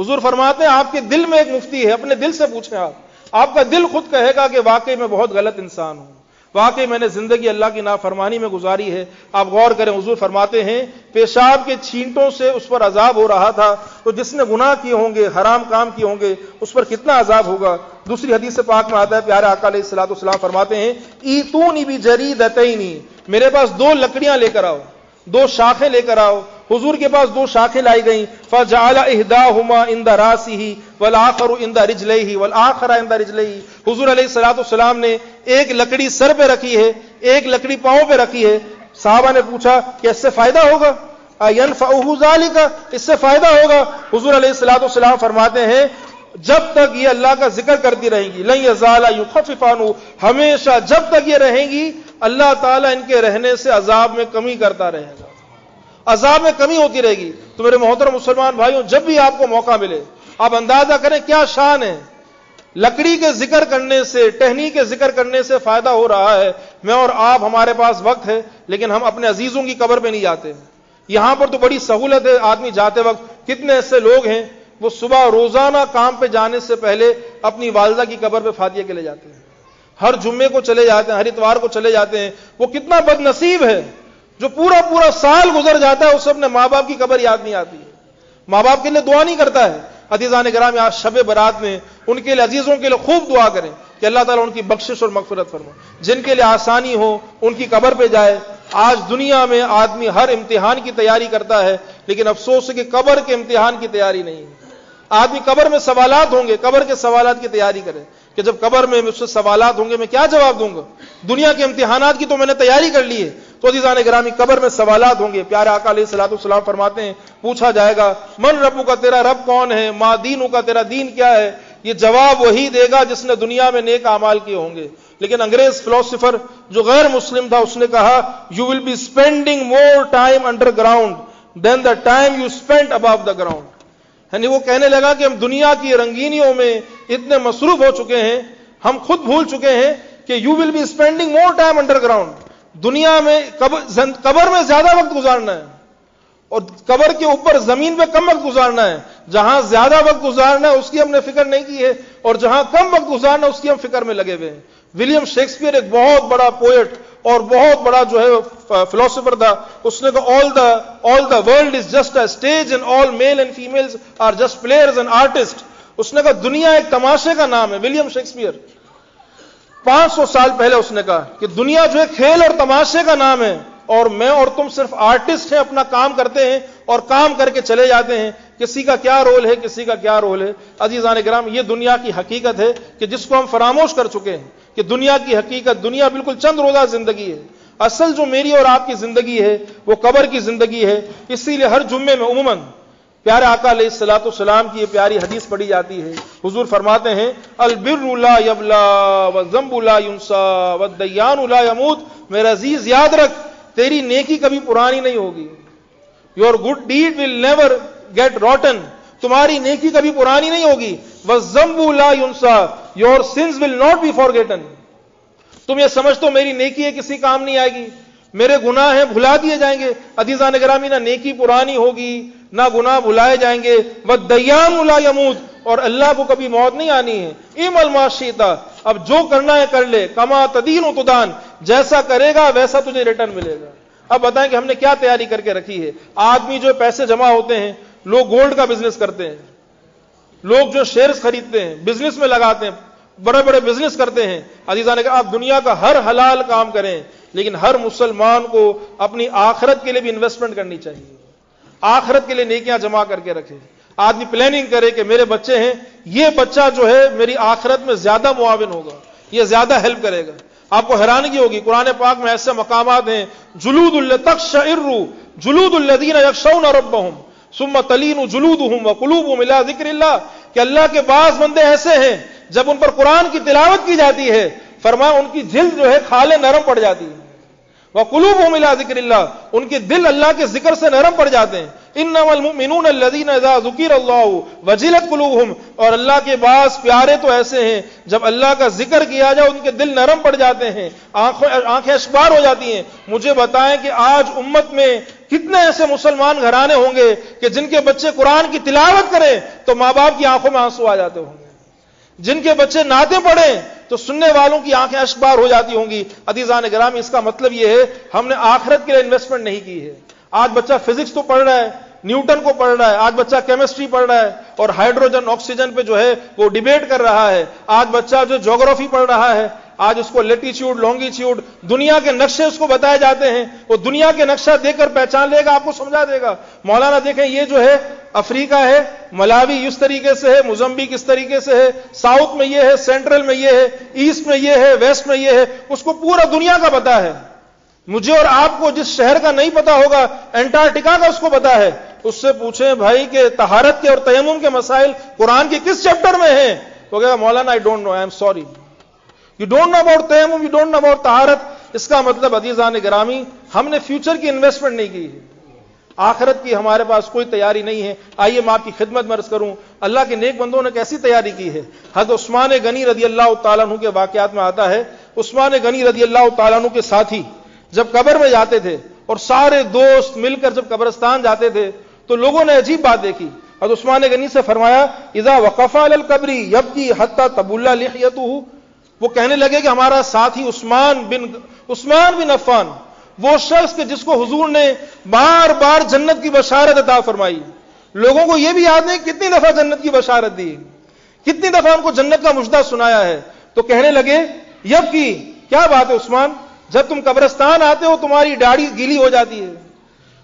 حضور فرماتے ہیں، آپ کے دل میں ایک مفتی ہے، اپنے دل سے پوچھیں آپ۔ آپ کا دل خود کہے گا کہ واقعی میں بہت غلط انسان ہوں۔ واقعی میں نے زندگی اللہ کی نافرمانی میں گزاری ہے۔ آپ غور کریں، حضور فرماتے ہیں، پیشاب کے چھینٹوں سے اس پر عذاب ہو رہا تھا۔ تو جس نے گناہ کیے ہوں گے، حرام کام کیے ہوں گے، اس پر کتنا عذاب ہوگا؟ دوسری حدیث سے پاک میں آتا ہے، پیارے آقا علیہ السلاۃ السلام فرماتے ہیں، ایتونی بھی جری دتئی میرے پاس دو لکڑیاں لے کر آؤ، دو شاخیں لے کر آؤ حضور کے پاس دو شاخیں لائی گئیں۔ فجعل احداهما عند راسه والآخر عند رجليه والآخر عند رجليه۔ حضور علیہ الصلوۃ والسلام نے ایک لکڑی سر پہ رکھی ہے، ایک لکڑی پاؤں پہ رکھی ہے۔ صحابہ نے پوچھا، کہ اس سے فائدہ ہوگا؟ ينفعه ذلك؟ اس سے فائدہ ہوگا؟ حضور علیہ الصلوۃ والسلام فرماتے ہیں، جب تک یہ اللہ کا ذکر کرتی رہیں گی، لن یزال یخففان ہمیشہ جب تک یہ رہیں گی، اللہ تعالیٰ ان کے رہنے سے عذاب میں کمی کرتا رہے گا۔ عذاب میں کمی ہوتی رہے گی۔ تو میرے محترم مسلمان بھائیوں، جب بھی آپ کو موقع ملے، آپ اندازہ کریں کیا شان ہے۔ لکڑی کے ذکر کرنے سے، ٹہنی کے ذکر کرنے سے فائدہ ہو رہا ہے۔ میں اور آپ ہمارے پاس وقت ہے، لیکن ہم اپنے عزیزوں کی قبر پہ نہیں جاتے۔ یہاں پر تو بڑی سہولت ہے آدمی جاتے وقت۔ کتنے ایسے لوگ ہیں، وہ صبح روزانہ کام پہ جانے سے پہلے اپنی والدہ کی قبر پہ فاتحہ کے لے جاتے ہیں۔ ہر جمعے کو چلے جاتے ہیں، ہر اتوار کو چلے جاتے ہیں۔ وہ کتنا بد نصیب ہے۔ جو پورا پورا سال گزر جاتا ہے اسے اپنے ماں باپ کی قبر یاد نہیں آتی ہے۔ ماں باپ کے لیے دعا نہیں کرتا ہے۔ عزیزان گرام آج شب برات میں ان کے لیے عزیزوں کے لیے خوب دعا کریں کہ اللہ تعالیٰ ان کی بخشش اور مغفرت فرما جن کے لیے آسانی ہو، ان کی قبر پہ جائے۔ آج دنیا میں آدمی ہر امتحان کی تیاری کرتا ہے، لیکن افسوس ہے کہ قبر کے امتحان کی تیاری نہیں ہے۔ آدمی قبر میں سوالات ہوں گے، قبر کے سوالات کی تیاری کرے۔ کہ جب قبر میں مجھ سے سوالات ہوں گے، میں کیا جواب دوں گا؟ دنیا کے امتحانات کی تو میں نے تیاری کر لی ہے۔ تو عزیزان گرامی قبر میں سوالات ہوں گے۔ پیارے آقا علیہ السلاۃ السلام فرماتے ہیں، پوچھا جائے گا، من ربو کا تیرا رب کون ہے؟ ماں دینوں کا تیرا دین کیا ہے؟ یہ جواب وہی دے گا جس نے دنیا میں نیک اعمال کیے ہوں گے۔ لیکن انگریز فلاسفر جو غیر مسلم تھا، اس نے کہا you will be spending more time underground than the time you spend above the ground یعنی وہ کہنے لگا کہ ہم دنیا کی رنگینیوں میں اتنے مصروف ہو چکے ہیں، ہم خود بھول چکے ہیں کہ you will be spending more time underground دنیا میں قبر میں زیادہ وقت گزارنا ہے اور قبر کے اوپر زمین پہ کم وقت گزارنا ہے جہاں زیادہ وقت گزارنا ہے اس کی ہم نے فکر نہیں کی ہے اور جہاں کم وقت گزارنا ہے اس کی ہم فکر میں لگے ہوئے ہیں ولیم شیکسپیئر ایک بہت بڑا پوئٹ اور بہت بڑا جو ہے فلاسفر تھا اس نے کہا all the all the world is just a stage and all male and female are just players and artist اس نے کہا، دنیا ایک تماشے کا نام ہے، ولیم شیکسپیئر. پانچ سو سال پہلے اس نے کہا کہ دنیا جو ہے کھیل اور تماشے کا نام ہے اور میں اور تم صرف آرٹسٹ ہیں، اپنا کام کرتے ہیں اور کام کر کے چلے جاتے ہیں۔ کسی کا کیا رول ہے، کسی کا کیا رول ہے۔ عزیزان گرام، یہ دنیا کی حقیقت ہے کہ جس کو ہم فراموش کر چکے ہیں کہ دنیا کی حقیقت، دنیا بالکل چند روزہ زندگی ہے۔ اصل جو میری اور آپ کی زندگی ہے، وہ قبر کی زندگی ہے۔ اسی لیے ہر جمعے میں عموماً پیارے آقا علیہ السلاۃ السلام کی یہ پیاری حدیث پڑھی جاتی ہے۔ حضور فرماتے ہیں، البر لا یبلا و ضمب لا یونسا و دیان لا یمود میرا عزیز، یاد رکھ، تیری نیکی کبھی پرانی نہیں ہوگی۔ Your good deed will never get rotten تمہاری نیکی کبھی پرانی نہیں ہوگی۔ وہ لا یونسا your sins will not be forgotten تم یہ سمجھتے میری نیکی ہے، کسی کام نہیں آئے گی۔ میرے گناہ ہیں، بھلا دیے جائیں گے۔ عدیزہ نگرامی، نہ نیکی پرانی ہوگی۔ نہ گناہ بھلائے جائیں گے وہ دیان الا یمود اور اللہ کو کبھی موت نہیں آنی ہے۔ ام الماشیتا، اب جو کرنا ہے کر لے۔ کما تدین و تدان، جیسا کرے گا ویسا تجھے ریٹرن ملے گا۔ اب بتائیں کہ ہم نے کیا تیاری کر کے رکھی ہے۔ آدمی جو پیسے جمع ہوتے ہیں، لوگ گولڈ کا بزنس کرتے ہیں۔ لوگ جو شیئرز خریدتے ہیں، بزنس میں لگاتے ہیں۔ بڑے بڑے بزنس کرتے ہیں۔ عزیزہ نے کہا، آپ دنیا کا ہر حلال کام کریں، لیکن ہر مسلمان کو اپنی آخرت کے لیے بھی انویسٹمنٹ کرنی چاہیے۔ آخرت کے لیے نیکیاں جمع کر کے رکھے۔ آدمی پلاننگ کرے کہ میرے بچے ہیں، یہ بچہ جو ہے میری آخرت میں زیادہ معاون ہوگا، یہ زیادہ ہیلپ کرے گا۔ آپ کو حیرانگی ہوگی، قرآن پاک میں ایسے مقامات ہیں، جلود اللہ جلود الدین یکشون ربہم، ثم تلین جلودہم وقلوبہم الى ذکر اللہ، کہ اللہ کے بعض بندے ایسے ہیں، جب ان پر قرآن کی تلاوت کی جاتی ہے، فرمایا ان کی جلد جو ہے کھالے نرم پڑ جاتی ہے۔ وہ قلوب ملا ذکر اللہ، ان کے دل اللہ کے ذکر سے نرم پڑ جاتے ہیں۔ ان المؤمنون الذين اذا ذکر اللہ وجلت قلوبهم، اور اللہ کے بعض پیارے تو ایسے ہیں، جب اللہ کا ذکر کیا جائے، ان کے دل نرم پڑ جاتے ہیں، آنکھیں اشبار ہو جاتی ہیں۔ مجھے بتائیں کہ آج امت میں کتنے ایسے مسلمان گھرانے ہوں گے کہ جن کے بچے قرآن کی تلاوت کریں تو ماں باپ کی آنکھوں میں آنسو آ جاتے ہوں گے۔ جن کے بچے ناطے پڑھیں تو سننے والوں کی آنکھیں اشبار ہو جاتی ہوں گی۔ عدیزان گرامی، اس کا مطلب یہ ہے، ہم نے آخرت کے لیے انویسٹمنٹ نہیں کی ہے۔ آج بچہ فزکس تو پڑھ رہا ہے، نیوٹن کو پڑھ رہا ہے، آج بچہ کیمسٹری پڑھ رہا ہے اور ہائیڈروجن آکسیجن پہ جو ہے وہ ڈیبیٹ کر رہا ہے۔ آج بچہ جو جغرافی پڑھ رہا ہے آج اس کو لیٹیچیوڈ لانگیچیوڈ دنیا کے نقشے اس کو بتائے جاتے ہیں، وہ دنیا کے نقشہ دیکھ کر پہچان لے گا، آپ کو سمجھا دے گا۔ مولانا دیکھیں، یہ جو ہے، افریقہ ہے، ملاوی اس طریقے سے ہے مزمبک اس طریقے سے ہے، ساؤتھ میں یہ ہے، سینٹرل میں یہ ہے، ایسٹ میں یہ ہے، ویسٹ میں یہ ہے، اس کو پورا دنیا کا پتا ہے۔ مجھے اور آپ کو جس شہر کا نہیں پتا ہوگا، انٹارکٹیکا کا اس کو پتا ہے۔ اس سے پوچھیں بھائی کہ تہارت کے اور تیمم کے مسائل قرآن کے کس چیپٹر میں ہیں؟ تو کہا Maulana I don't know I am sorry you don't know about تیمم یو ڈونٹ نو اباؤٹ تہارت اس کا مطلب عزیزان گرامی، ہم نے فیوچر کی انویسٹمنٹ نہیں کی ہے۔ آخرت کی ہمارے پاس کوئی تیاری نہیں ہے۔ آئیے میں آپ کی خدمت مرض کروں، اللہ کے نیک بندوں نے کیسی تیاری کی ہے؟ حضرت عثمان غنی رضی اللہ تعالیٰ عنہ کے واقعات میں آتا ہے۔ عثمان غنی رضی اللہ تعالیٰ عنہ کے ساتھی جب قبر میں جاتے تھے اور سارے دوست مل کر جب قبرستان جاتے تھے تو لوگوں نے عجیب بات دیکھی۔ حضرت عثمان غنی سے فرمایا، اذا وقفا القبری یب کی حتہ تب اللہ وہ کہنے لگے کہ ہمارا ساتھی عثمان بن عثمان بن عفان، وہ شخص کے جس کو حضور نے بار بار جنت کی بشارت عطا فرمائی۔ لوگوں کو یہ بھی یاد نہیں کتنی دفعہ جنت کی بشارت دی۔ کتنی دفعہ ان کو جنت کا مجدہ سنایا ہے۔ تو کہنے لگے، یب کی، کیا بات ہے عثمان؟ جب تم قبرستان آتے ہو، تمہاری ڈاڑی گیلی ہو جاتی ہے۔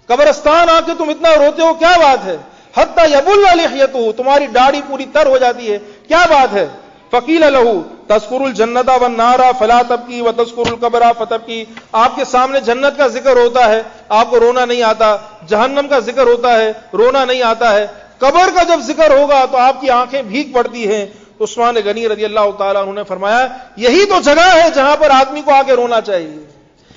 قبرستان آ کے تم اتنا روتے ہو، کیا بات ہے؟ حتیٰ یب اللہ تمہاری ڈاڑی پوری تر ہو جاتی ہے۔ کیا بات ہے؟ فقیل لہو تسکر الجنتا و نارا فلا تب کی و تسکر القبرا فتب کی آپ کے سامنے جنت کا ذکر ہوتا ہے، آپ کو رونا نہیں آتا۔ جہنم کا ذکر ہوتا ہے، رونا نہیں آتا ہے۔ قبر کا جب ذکر ہوگا تو آپ کی آنکھیں بھیگ پڑتی ہیں۔ عثمان غنی رضی اللہ تعالیٰ انہوں نے فرمایا، یہی تو جگہ ہے جہاں پر آدمی کو آگے رونا چاہیے۔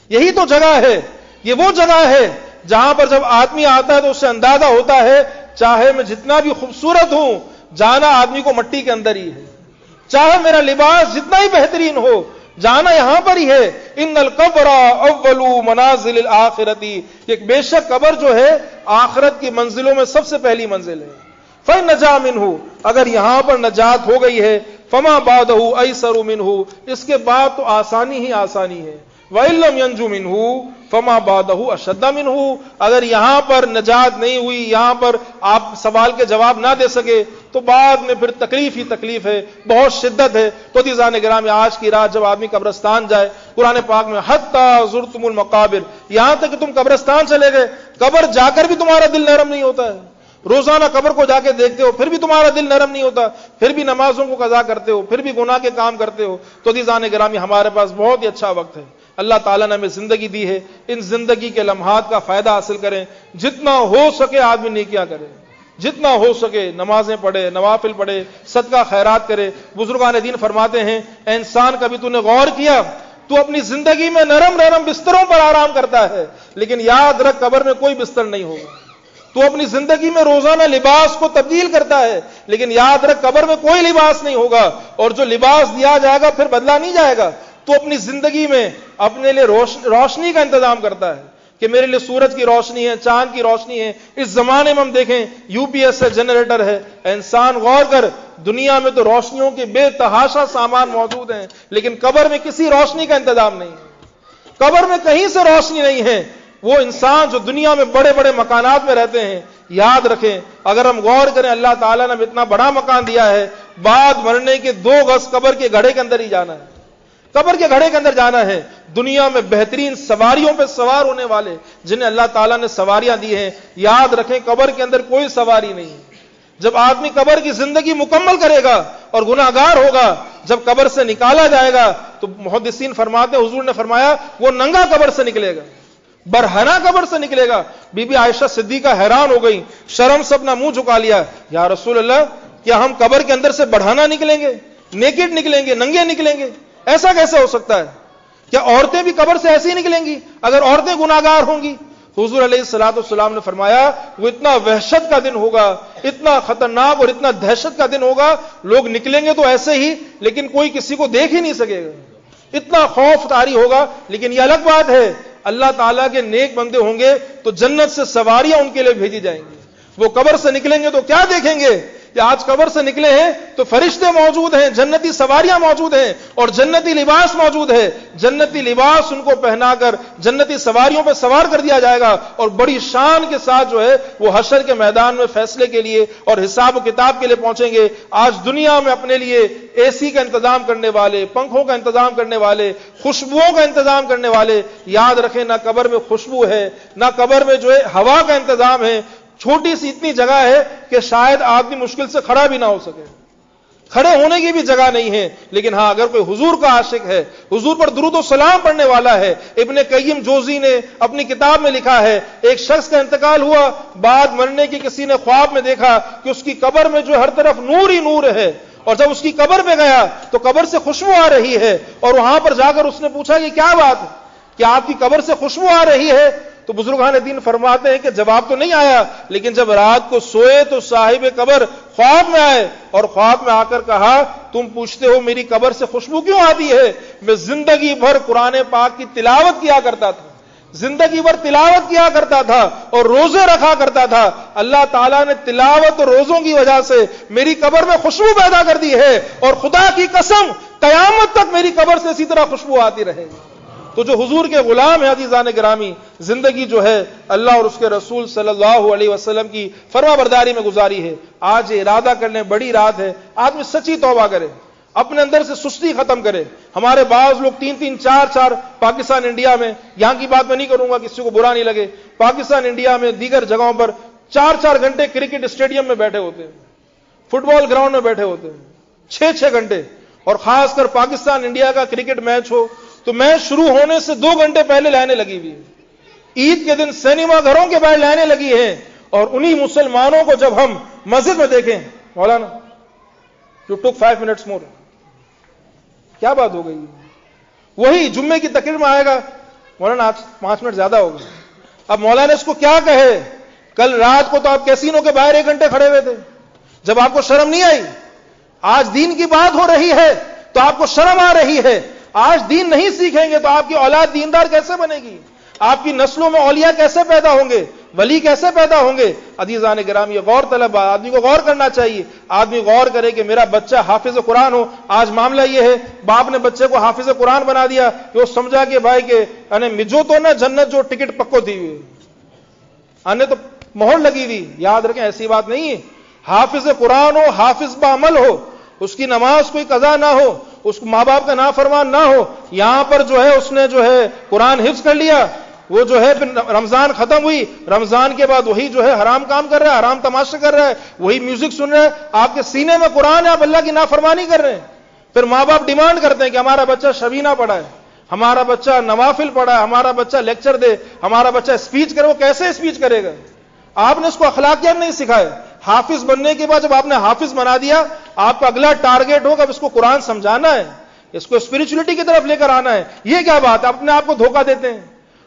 یہی تو جگہ ہے، یہ وہ جگہ ہے جہاں پر جب آدمی آتا ہے تو اس سے اندازہ ہوتا ہے، چاہے میں جتنا بھی خوبصورت ہوں، جانا آدمی کو مٹی کے اندر ہی ہے۔ چاہے میرا لباس جتنا ہی بہترین ہو، جانا یہاں پر ہی ہے۔ ان القبر اولو منازل الاخرتی ایک بے شک قبر جو ہے، آخرت کی منزلوں میں سب سے پہلی منزل ہے۔ فن نجامن ہو اگر یہاں پر نجات ہو گئی ہے، فما باد ایسر من ہو اس کے بعد تو آسانی ہی آسانی ہے۔ وَإِلَّمْ يَنْجُ مِنْهُ فَمَا بَعْدَهُ أَشَدَّ مِنْهُ۔ اگر یہاں پر نجات نہیں ہوئی، یہاں پر آپ سوال کے جواب نہ دے سکے، تو بعد میں پھر تکلیف ہی تکلیف ہے، بہت شدت ہے۔ تو جی دیزان گرام آج کی رات جب آدمی قبرستان جائے، قرآن پاک میں حتی زرتم المقابر۔ یہاں تک کہ تم قبرستان چلے گئے، قبر جا کر بھی تمہارا دل نرم نہیں ہوتا ہے۔ روزانہ قبر کو جا کے دیکھتے ہو، پھر بھی تمہارا دل نرم نہیں ہوتا۔ پھر بھی نمازوں کو قضا کرتے ہو، پھر بھی گناہ کے کام کرتے ہو۔ تو جی دیزان گرامی، ہمارے پاس بہت ہی اچھا وقت ہے۔ اللہ تعالیٰ نے ہمیں زندگی دی ہے، ان زندگی کے لمحات کا فائدہ حاصل کریں۔ جتنا ہو سکے آدمی نیکیاں کرے۔ جتنا ہو سکے نمازیں پڑھے، نوافل پڑھے، صدقہ خیرات کرے۔ بزرگان دین فرماتے ہیں، اے انسان، کبھی تو نے غور کیا؟ تو اپنی زندگی میں نرم نرم بستروں پر آرام کرتا ہے، لیکن یاد رکھ قبر میں کوئی بستر نہیں ہوگا۔ تو اپنی زندگی میں روزانہ لباس کو تبدیل کرتا ہے، لیکن یاد رکھ قبر میں کوئی لباس نہیں ہوگا۔ اور جو لباس دیا جائے گا، پھر بدلا نہیں جائے گا۔ تو اپنی زندگی میں اپنے لیے روشنی کا انتظام کرتا ہے کہ میرے لیے سورج کی روشنی ہے، چاند کی روشنی ہے۔ اس زمانے میں ہم دیکھیں یو پی ایس ہے جنریٹر ہے۔ انسان غور کر، دنیا میں تو روشنیوں کے بے تحاشا سامان موجود ہیں، لیکن قبر میں کسی روشنی کا انتظام نہیں ہے۔ قبر میں کہیں سے روشنی نہیں ہے، وہ انسان جو دنیا میں بڑے بڑے مکانات میں رہتے ہیں۔ یاد رکھیں، اگر ہم غور کریں، اللہ تعالیٰ نے اتنا بڑا مکان دیا ہے، بعد مرنے کے دو گز قبر کے گھڑے کے اندر ہی جانا ہے۔ قبر کے گھڑے کے اندر جانا ہے۔ دنیا میں بہترین سواریوں پہ سوار ہونے والے جنہیں اللہ تعالیٰ نے سواریاں دی ہیں، یاد رکھیں قبر کے اندر کوئی سواری نہیں۔ جب آدمی قبر کی زندگی مکمل کرے گا اور گناگار ہوگا، جب قبر سے نکالا جائے گا، تو محدثین فرماتے حضور نے فرمایا، وہ ننگا قبر سے نکلے گا۔ برہنا قبر سے نکلے گا۔ بی بی عائشہ صدیقہ حیران ہو گئی، شرم سے اپنا منہ چکا لیا۔ یا رسول اللہ، کیا ہم قبر کے اندر سے بڑھانا نکلیں گے؟ نیکٹ نکلیں گے، ننگے نکلیں گے؟ ایسا کیسے ہو سکتا ہے؟ کیا عورتیں بھی قبر سے ایسی نکلیں گی؟ اگر عورتیں گناگار ہوں گی؟ حضور علیہ السلاۃ السلام نے فرمایا، وہ اتنا وحشت کا دن ہوگا، اتنا خطرناک اور اتنا دہشت کا دن ہوگا، لوگ نکلیں گے تو ایسے ہی، لیکن کوئی کسی کو دیکھ ہی نہیں سکے گا۔ اتنا خوف تاری ہوگا۔ لیکن یہ الگ بات ہے، اللہ تعالیٰ کے نیک بندے ہوں گے تو جنت سے سواریاں ان کے لیے بھیجی جائیں گی۔ وہ قبر سے نکلیں گے تو کیا دیکھیں گے؟ کہ آج قبر سے نکلے ہیں تو فرشتے موجود ہیں، جنتی سواریاں موجود ہیں اور جنتی لباس موجود ہے۔ جنتی لباس ان کو پہنا کر، جنتی سواریوں پہ سوار کر دیا جائے گا اور بڑی شان کے ساتھ جو ہے وہ حشر کے میدان میں فیصلے کے لیے اور حساب و کتاب کے لیے پہنچیں گے۔ آج دنیا میں اپنے لیے اے سی کا انتظام کرنے والے، پنکھوں کا انتظام کرنے والے، خوشبوؤں کا انتظام کرنے والے، یاد رکھیں، نہ قبر میں خوشبو ہے، نہ قبر میں جو ہے ہوا کا انتظام ہے۔ چھوٹی سی اتنی جگہ ہے کہ شاید آدمی مشکل سے کھڑا بھی نہ ہو سکے۔ کھڑے ہونے کی بھی جگہ نہیں ہے، لیکن ہاں اگر کوئی حضور کا عاشق ہے، حضور پر درود و سلام پڑھنے والا ہے، ابن قیم جوزی نے اپنی کتاب میں لکھا ہے، ایک شخص کا انتقال ہوا، بعد مرنے کی کسی نے خواب میں دیکھا کہ اس کی قبر میں جو ہر طرف نور ہی نور ہے۔ اور جب اس کی قبر پہ گیا تو قبر سے خوشبو آ رہی ہے اور وہاں پر جا کر اس نے پوچھا کہ کیا بات کیا آپ کی قبر سے خوشبو آ رہی ہے؟ تو بزرگان دین فرماتے ہیں کہ جواب تو نہیں آیا، لیکن جب رات کو سوئے تو صاحب قبر خواب میں آئے اور خواب میں آ کر کہا، تم پوچھتے ہو میری قبر سے خوشبو کیوں آتی ہے؟ میں زندگی بھر قرآن پاک کی تلاوت کیا کرتا تھا۔ زندگی بھر تلاوت کیا کرتا تھا اور روزے رکھا کرتا تھا۔ اللہ تعالیٰ نے تلاوت اور روزوں کی وجہ سے میری قبر میں خوشبو پیدا کر دی ہے اور خدا کی قسم قیامت تک میری قبر سے اسی طرح خوشبو آتی رہے گی۔ تو جو حضور کے غلام ہے عزیزان گرامی، زندگی جو ہے اللہ اور اس کے رسول صلی اللہ علیہ وسلم کی فرما برداری میں گزاری ہے۔ آج یہ ارادہ کرنے بڑی رات ہے۔ آدمی سچی توبہ کرے، اپنے اندر سے سستی ختم کرے۔ ہمارے بعض لوگ تین تین چار چار پاکستان انڈیا میں، یہاں کی بات میں نہیں کروں گا کسی کو برا نہیں لگے، پاکستان انڈیا میں دیگر جگہوں پر چار چار گھنٹے کرکٹ اسٹیڈیم میں بیٹھے ہوتے ہیں، فٹ بال گراؤنڈ میں بیٹھے ہوتے ہیں، چھ چھ گھنٹے۔ اور خاص کر پاکستان انڈیا کا کرکٹ میچ ہو تو میں شروع ہونے سے دو گھنٹے پہلے لانے لگی ہوئی عید کے دن سینما گھروں کے باہر لانے لگی ہیں اور انہی مسلمانوں کو جب ہم مسجد میں دیکھیں، Maulana you took five minutes more کیا بات ہو گئی؟ وہی جمعے کی تقریر میں آئے گا۔ مولانا، آج پانچ منٹ زیادہ ہو گئے۔ اب مولانا، اس کو کیا کہے؟ کل رات کو تو آپ کیسینوں کے باہر ایک گھنٹے کھڑے ہوئے تھے۔ جب آپ کو شرم نہیں آئی؟ آج دین کی بات ہو رہی ہے تو آپ کو شرم آ رہی ہے۔ آج دین نہیں سیکھیں گے تو آپ کی اولاد دیندار کیسے بنے گی؟ آپ کی نسلوں میں اولیاء کیسے پیدا ہوں گے؟ ولی کیسے پیدا ہوں گے؟ عزیزان گرام یہ غور طلب، آدمی کو غور کرنا چاہیے۔ آدمی غور کرے کہ میرا بچہ حافظ قرآن ہو۔ آج معاملہ یہ ہے، باپ نے بچے کو حافظ قرآن بنا دیا کہ وہ سمجھا کہ بھائی کہ یعنی مجھو تو نا جنت جو ٹکٹ پکو تھی۔ ہوئی تو مہر لگی ہوئی یاد رکھیں، ایسی بات نہیں ہے۔ حافظ قرآن ہو، حافظ بعمل ہو۔ اس کی نماز کوئی قضا نہ ہو۔ اس کو ماں باپ کا نافرمان نہ ہو، یہاں پر جو ہے اس نے جو ہے قرآن حفظ کر لیا۔ وہ جو ہے پھر رمضان ختم ہوئی۔ رمضان کے بعد وہی جو ہے حرام کام کر رہا ہے، حرام تماشا کر رہا ہے۔ وہی میوزک سن رہا ہے۔ آپ کے سینے میں قرآن ہے، آپ اللہ کی نافرمانی کر رہے ہیں۔ پھر ماں باپ ڈیمانڈ کرتے ہیں کہ ہمارا بچہ شبینہ پڑھا ہے ہمارا بچہ نوافل پڑھا ہے ہمارا بچہ لیکچر دے، ہمارا بچہ اسپیچ کرے، وہ کیسے اسپیچ کرے گا؟ آپ نے اس کو اخلاقیات نہیں سکھائے۔ حافظ بننے کے بعد جب آپ نے حافظ بنا دیا، آپ کا اگلا ٹارگیٹ ہوگا، اب اس کو قرآن سمجھانا ہے، اس کو اسپرچولیٹی کی طرف لے کر آنا ہے۔ یہ کیا بات ہے؟ اپنے آپ کو دھوکہ دیتے ہیں۔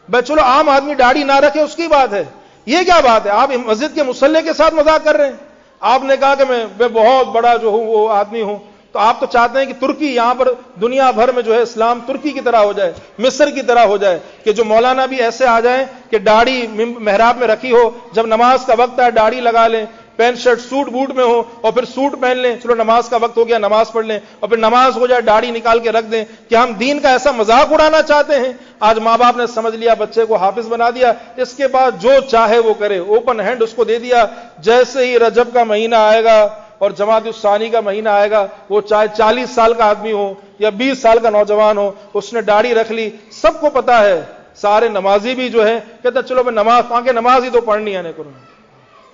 بھائی چلو، عام آدمی داڑھی نہ رکھے، اس کی بات ہے۔ یہ کیا بات ہے؟ آپ مسجد کے مسلح کے ساتھ مذاق کر رہے ہیں۔ آپ نے کہا کہ میں بہت بڑا جو ہوں، وہ آدمی ہوں۔ تو آپ تو چاہتے ہیں کہ ترکی یہاں پر دنیا بھر میں جو ہے اسلام ترکی کی طرح ہو جائے، مصر کی طرح ہو جائے، کہ جو مولانا بھی ایسے آ جائیں کہ داڑھی محراب میں رکھی ہو، جب نماز کا وقت ہے داڑھی لگا لیں۔ پینٹ شرٹ سوٹ بوٹ میں ہو اور پھر سوٹ پہن لیں، چلو نماز کا وقت ہو گیا، نماز پڑھ لیں، اور پھر نماز ہو جائے، داڑھی نکال کے رکھ دیں کہ ہم دین کا ایسا مذاق اڑانا چاہتے ہیں۔ آج ماں باپ نے سمجھ لیا، بچے کو حافظ بنا دیا، اس کے بعد جو چاہے وہ کرے۔ اوپن ہینڈ اس کو دے دیا، جیسے ہی رجب کا مہینہ آئے گا اور جماعت الثانی کا مہینہ آئے گا، وہ چاہے چالیس سال کا آدمی ہو یا بیس سال کا نوجوان ہو اس نے داڑھی رکھ لی۔ سب کو پتا ہے، سارے نمازی بھی جو ہے کہتے چلو میں نماز آگے نماز ہی تو پڑھنی ہے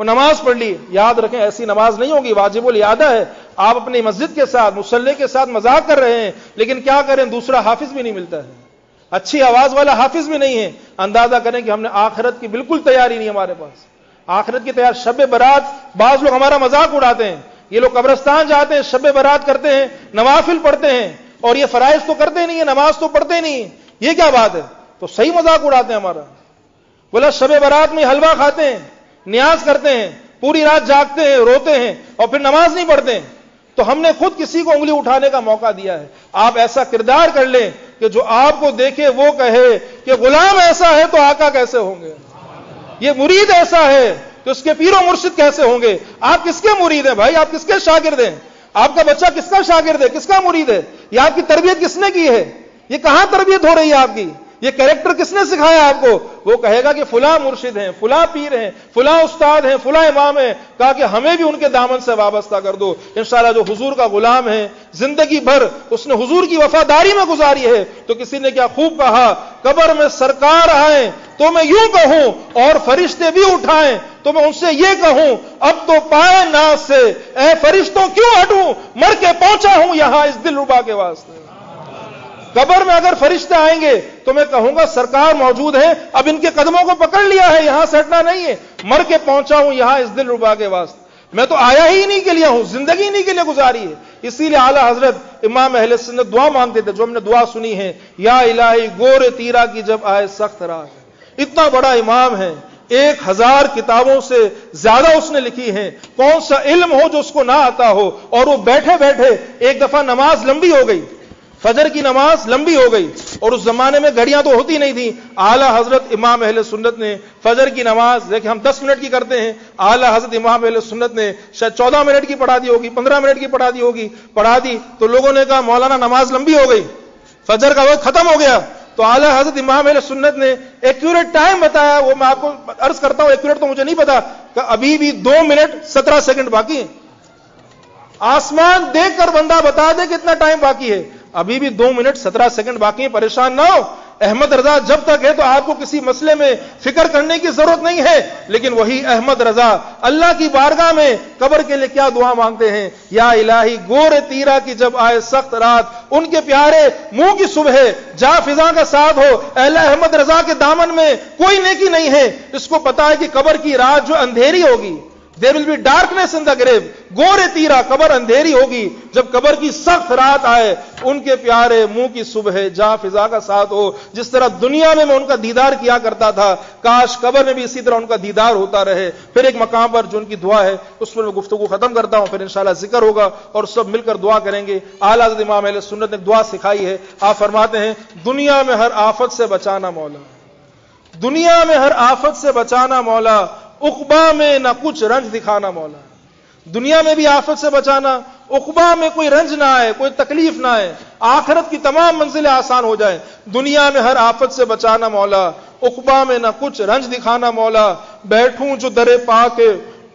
وہ نماز پڑھ لی۔ یاد رکھیں، ایسی نماز نہیں ہوگی، واجب الیادہ ہے۔ آپ اپنی مسجد کے ساتھ مسلح کے ساتھ مذاق کر رہے ہیں، لیکن کیا کریں؟ دوسرا حافظ بھی نہیں ملتا ہے۔ اچھی آواز والا حافظ بھی نہیں ہے۔ اندازہ کریں کہ ہم نے آخرت کی بالکل تیاری نہیں ہمارے پاس۔ آخرت کی تیار شب برات بعض لوگ ہمارا مذاق اڑاتے ہیں۔ یہ لوگ قبرستان جاتے ہیں، شب برات کرتے ہیں، نوافل پڑھتے ہیں۔ اور یہ فرائض تو کرتے نہیں ہیں، نماز تو پڑھتے نہیں یہ کیا بات ہے؟ تو صحیح مذاق اڑاتے ہیں ہمارا۔ بولا، شب برات میں حلوہ کھاتے ہیں۔ نیاز کرتے ہیں، پوری رات جاگتے ہیں، روتے ہیں اور پھر نماز نہیں پڑھتے ہیں۔ تو ہم نے خود کسی کو انگلی اٹھانے کا موقع دیا ہے۔ آپ ایسا کردار کر لیں کہ جو آپ کو دیکھے، وہ کہے کہ غلام ایسا ہے تو آقا کیسے ہوں گے؟ یہ مرید ایسا ہے تو اس کے پیر و مرشد کیسے ہوں گے؟ آپ کس کے مرید ہیں بھائی؟ آپ کس کے شاگرد ہیں؟ آپ کا بچہ کس کا شاگرد ہے؟ کس کا مرید ہے؟ یہ آپ کی تربیت کس نے کی ہے؟ یہ کہاں تربیت ہو رہی ہے آپ کی؟ یہ کریکٹر کس نے سکھایا آپ کو؟ وہ کہے گا کہ فلاں مرشد ہیں، فلاں پیر ہیں، فلاں استاد ہیں، فلاں امام ہیں، کہا کہ ہمیں بھی ان کے دامن سے وابستہ کر دو۔ انشاءاللہ جو حضور کا غلام ہے، زندگی بھر اس نے حضور کی وفاداری میں گزاری ہے۔ تو کسی نے کیا خوب کہا، قبر میں سرکار آئے تو میں یوں کہوں اور فرشتے بھی اٹھائیں تو میں ان سے یہ کہوں، اب تو پائے ناس سے، اے فرشتوں کیوں ہٹوں؟ مر کے پہنچا ہوں یہاں اس دل ربا کے واسطے۔ قبر میں اگر فرشتے آئیں گے تو میں کہوں گا سرکار موجود ہے، اب ان کے قدموں کو پکڑ لیا ہے، یہاں سے ہٹنا نہیں ہے۔ مر کے پہنچا ہوں، یہاں اس دل ربا کے واسطے۔ میں تو آیا ہی نہیں کے لیے ہوں، زندگی نہیں کے لیے گزاری ہے۔ اسی لیے اعلیٰ حضرت امام اہل سنت دعا مانگتے تھے، جو ہم نے دعا سنی ہے، یا الہی گور تیرا کی جب آئے سخت راہ اتنا بڑا امام ہے، ایک ہزار کتابوں سے زیادہ اس نے لکھی ہیں۔ کون سا علم ہو جو اس کو نہ آتا ہو؟ اور وہ بیٹھے بیٹھے ایک دفعہ نماز لمبی ہو گئی۔ فجر کی نماز لمبی ہو گئی اور اس زمانے میں گھڑیاں تو ہوتی نہیں تھیں۔ اعلیٰ حضرت امام اہل سنت نے فجر کی نماز، دیکھیں ہم دس منٹ کی کرتے ہیں۔ اعلیٰ حضرت امام اہل سنت نے شاید چودہ منٹ کی پڑھا دی ہوگی، پندرہ منٹ کی پڑھا دی ہوگی۔ پڑھا دی تو لوگوں نے کہا، مولانا نماز لمبی ہو گئی۔ فجر کا وقت ختم ہو گیا۔ تو اعلیٰ حضرت امام اہل سنت نے ایکوریٹ ٹائم بتایا۔ وہ میں آپ کو عرض کرتا ہوں ایکوریٹ تو مجھے نہیں پتا کہ ابھی بھی دو منٹ سترہ سیکنڈ باقی ہے آسمان دیکھ کر بندہ بتا دے کتنا ٹائم باقی ہے۔ ابھی بھی دو منٹ سترہ سیکنڈ باقی ہیں، پریشان نہ ہو۔ احمد رضا جب تک ہے تو آپ کو کسی مسئلے میں فکر کرنے کی ضرورت نہیں ہے۔ لیکن وہی احمد رضا اللہ کی بارگاہ میں قبر کے لیے کیا دعا مانگتے ہیں؟ یا الہی، گور تیرا کی جب آئے سخت رات، ان کے پیارے منہ کی صبح جا فضا کا ساتھ ہو۔ اہل احمد رضا کے دامن میں کوئی نیکی نہیں ہے۔ اس کو پتا ہے کہ قبر کی رات جو اندھیری ہوگی۔ دیر ول بی ڈارکنیس ان دا گریو گورے تیرا قبر اندھیری ہوگی. جب قبر کی سخت رات آئے، ان کے پیارے منہ کی صبح جا فضا کا ساتھ ہو. جس طرح دنیا میں میں ان کا دیدار کیا کرتا تھا، کاش قبر میں بھی اسی طرح ان کا دیدار ہوتا رہے. پھر ایک مقام پر جو ان کی دعا ہے، اس پر میں گفتگو ختم کرتا ہوں. پھر انشاءاللہ ذکر ہوگا اور سب مل کر دعا کریں گے. اعلیٰ امام علیہ سنت نے دعا سکھائی ہے. آپ فرماتے ہیں، دنیا میں ہر آفت سے بچانا مولا. دنیا میں ہر آفت سے بچانا مولا. اقبا میں نہ کچھ رنج دکھانا مولا دنیا میں بھی آفت سے بچانا، اقبا میں کوئی رنج نہ آئے، کوئی تکلیف نہ آئے، آخرت کی تمام منزلیں آسان ہو جائیں۔ دنیا میں ہر آفت سے بچانا مولا، اقبا میں نہ کچھ رنج دکھانا مولا۔ بیٹھوں جو درے پا کے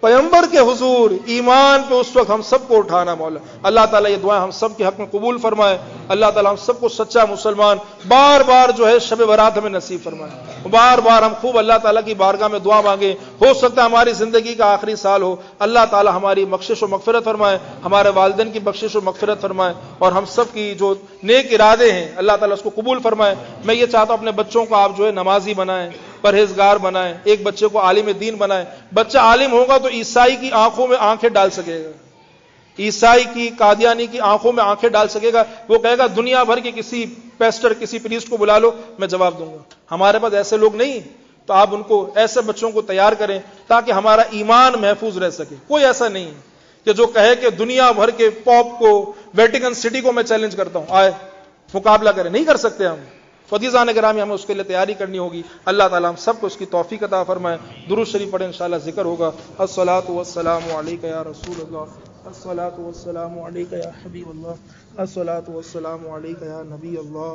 پیمبر کے حضور، ایمان پہ اس وقت ہم سب کو اٹھانا مولا۔ اللہ تعالیٰ یہ دعائیں ہم سب کے حق میں قبول فرمائے۔ اللہ تعالیٰ ہم سب کو سچا مسلمان، بار بار جو ہے شب برات ہمیں نصیب فرمائے۔ بار بار ہم خوب اللہ تعالیٰ کی بارگاہ میں دعا مانگے۔ ہو سکتا ہے ہماری زندگی کا آخری سال ہو۔ اللہ تعالیٰ ہماری بخشش و مغفرت فرمائے، ہمارے والدین کی بخشش و مغفرت فرمائے اور ہم سب کی جو نیک ارادے ہیں، اللہ تعالیٰ اس کو قبول فرمائے۔ میں یہ چاہتا ہوں اپنے بچوں کو آپ جو ہے نمازی بنائیں۔ پرہیزگار بنائیں، ایک بچے کو عالم دین بنائیں۔ بچہ عالم ہوگا تو عیسائی کی آنکھوں میں آنکھیں ڈال سکے گا۔ عیسائی کی، قادیانی کی آنکھوں میں آنکھیں ڈال سکے گا۔ وہ کہے گا، دنیا بھر کے کسی پیسٹر کسی پریس کو بلا لو، میں جواب دوں گا۔ ہمارے پاس ایسے لوگ نہیں تو آپ ان کو، ایسے بچوں کو تیار کریں تاکہ ہمارا ایمان محفوظ رہ سکے۔ کوئی ایسا نہیں کہ جو کہے کہ دنیا بھر کے پاپ کو، ویٹیکن سٹی کو میں چیلنج کرتا ہوں۔ آئے، مقابلہ کریں۔ نہیں کر سکتے ہم۔ فدیزان گرامی ہمیں اس کے لیے تیاری کرنی ہوگی۔ اللہ تعالیٰ ہم سب کو اس کی توفیق عطا فرمائے۔ درو شریف پڑھیں، انشاءاللہ ذکر ہوگا۔ الصلاۃ والسلام علیکہ یا رسول اللہ۔ الصلاۃ والسلام علیکہ یا حبیب اللہ۔ الصلاۃ والسلام علیکہ یا نبی اللہ۔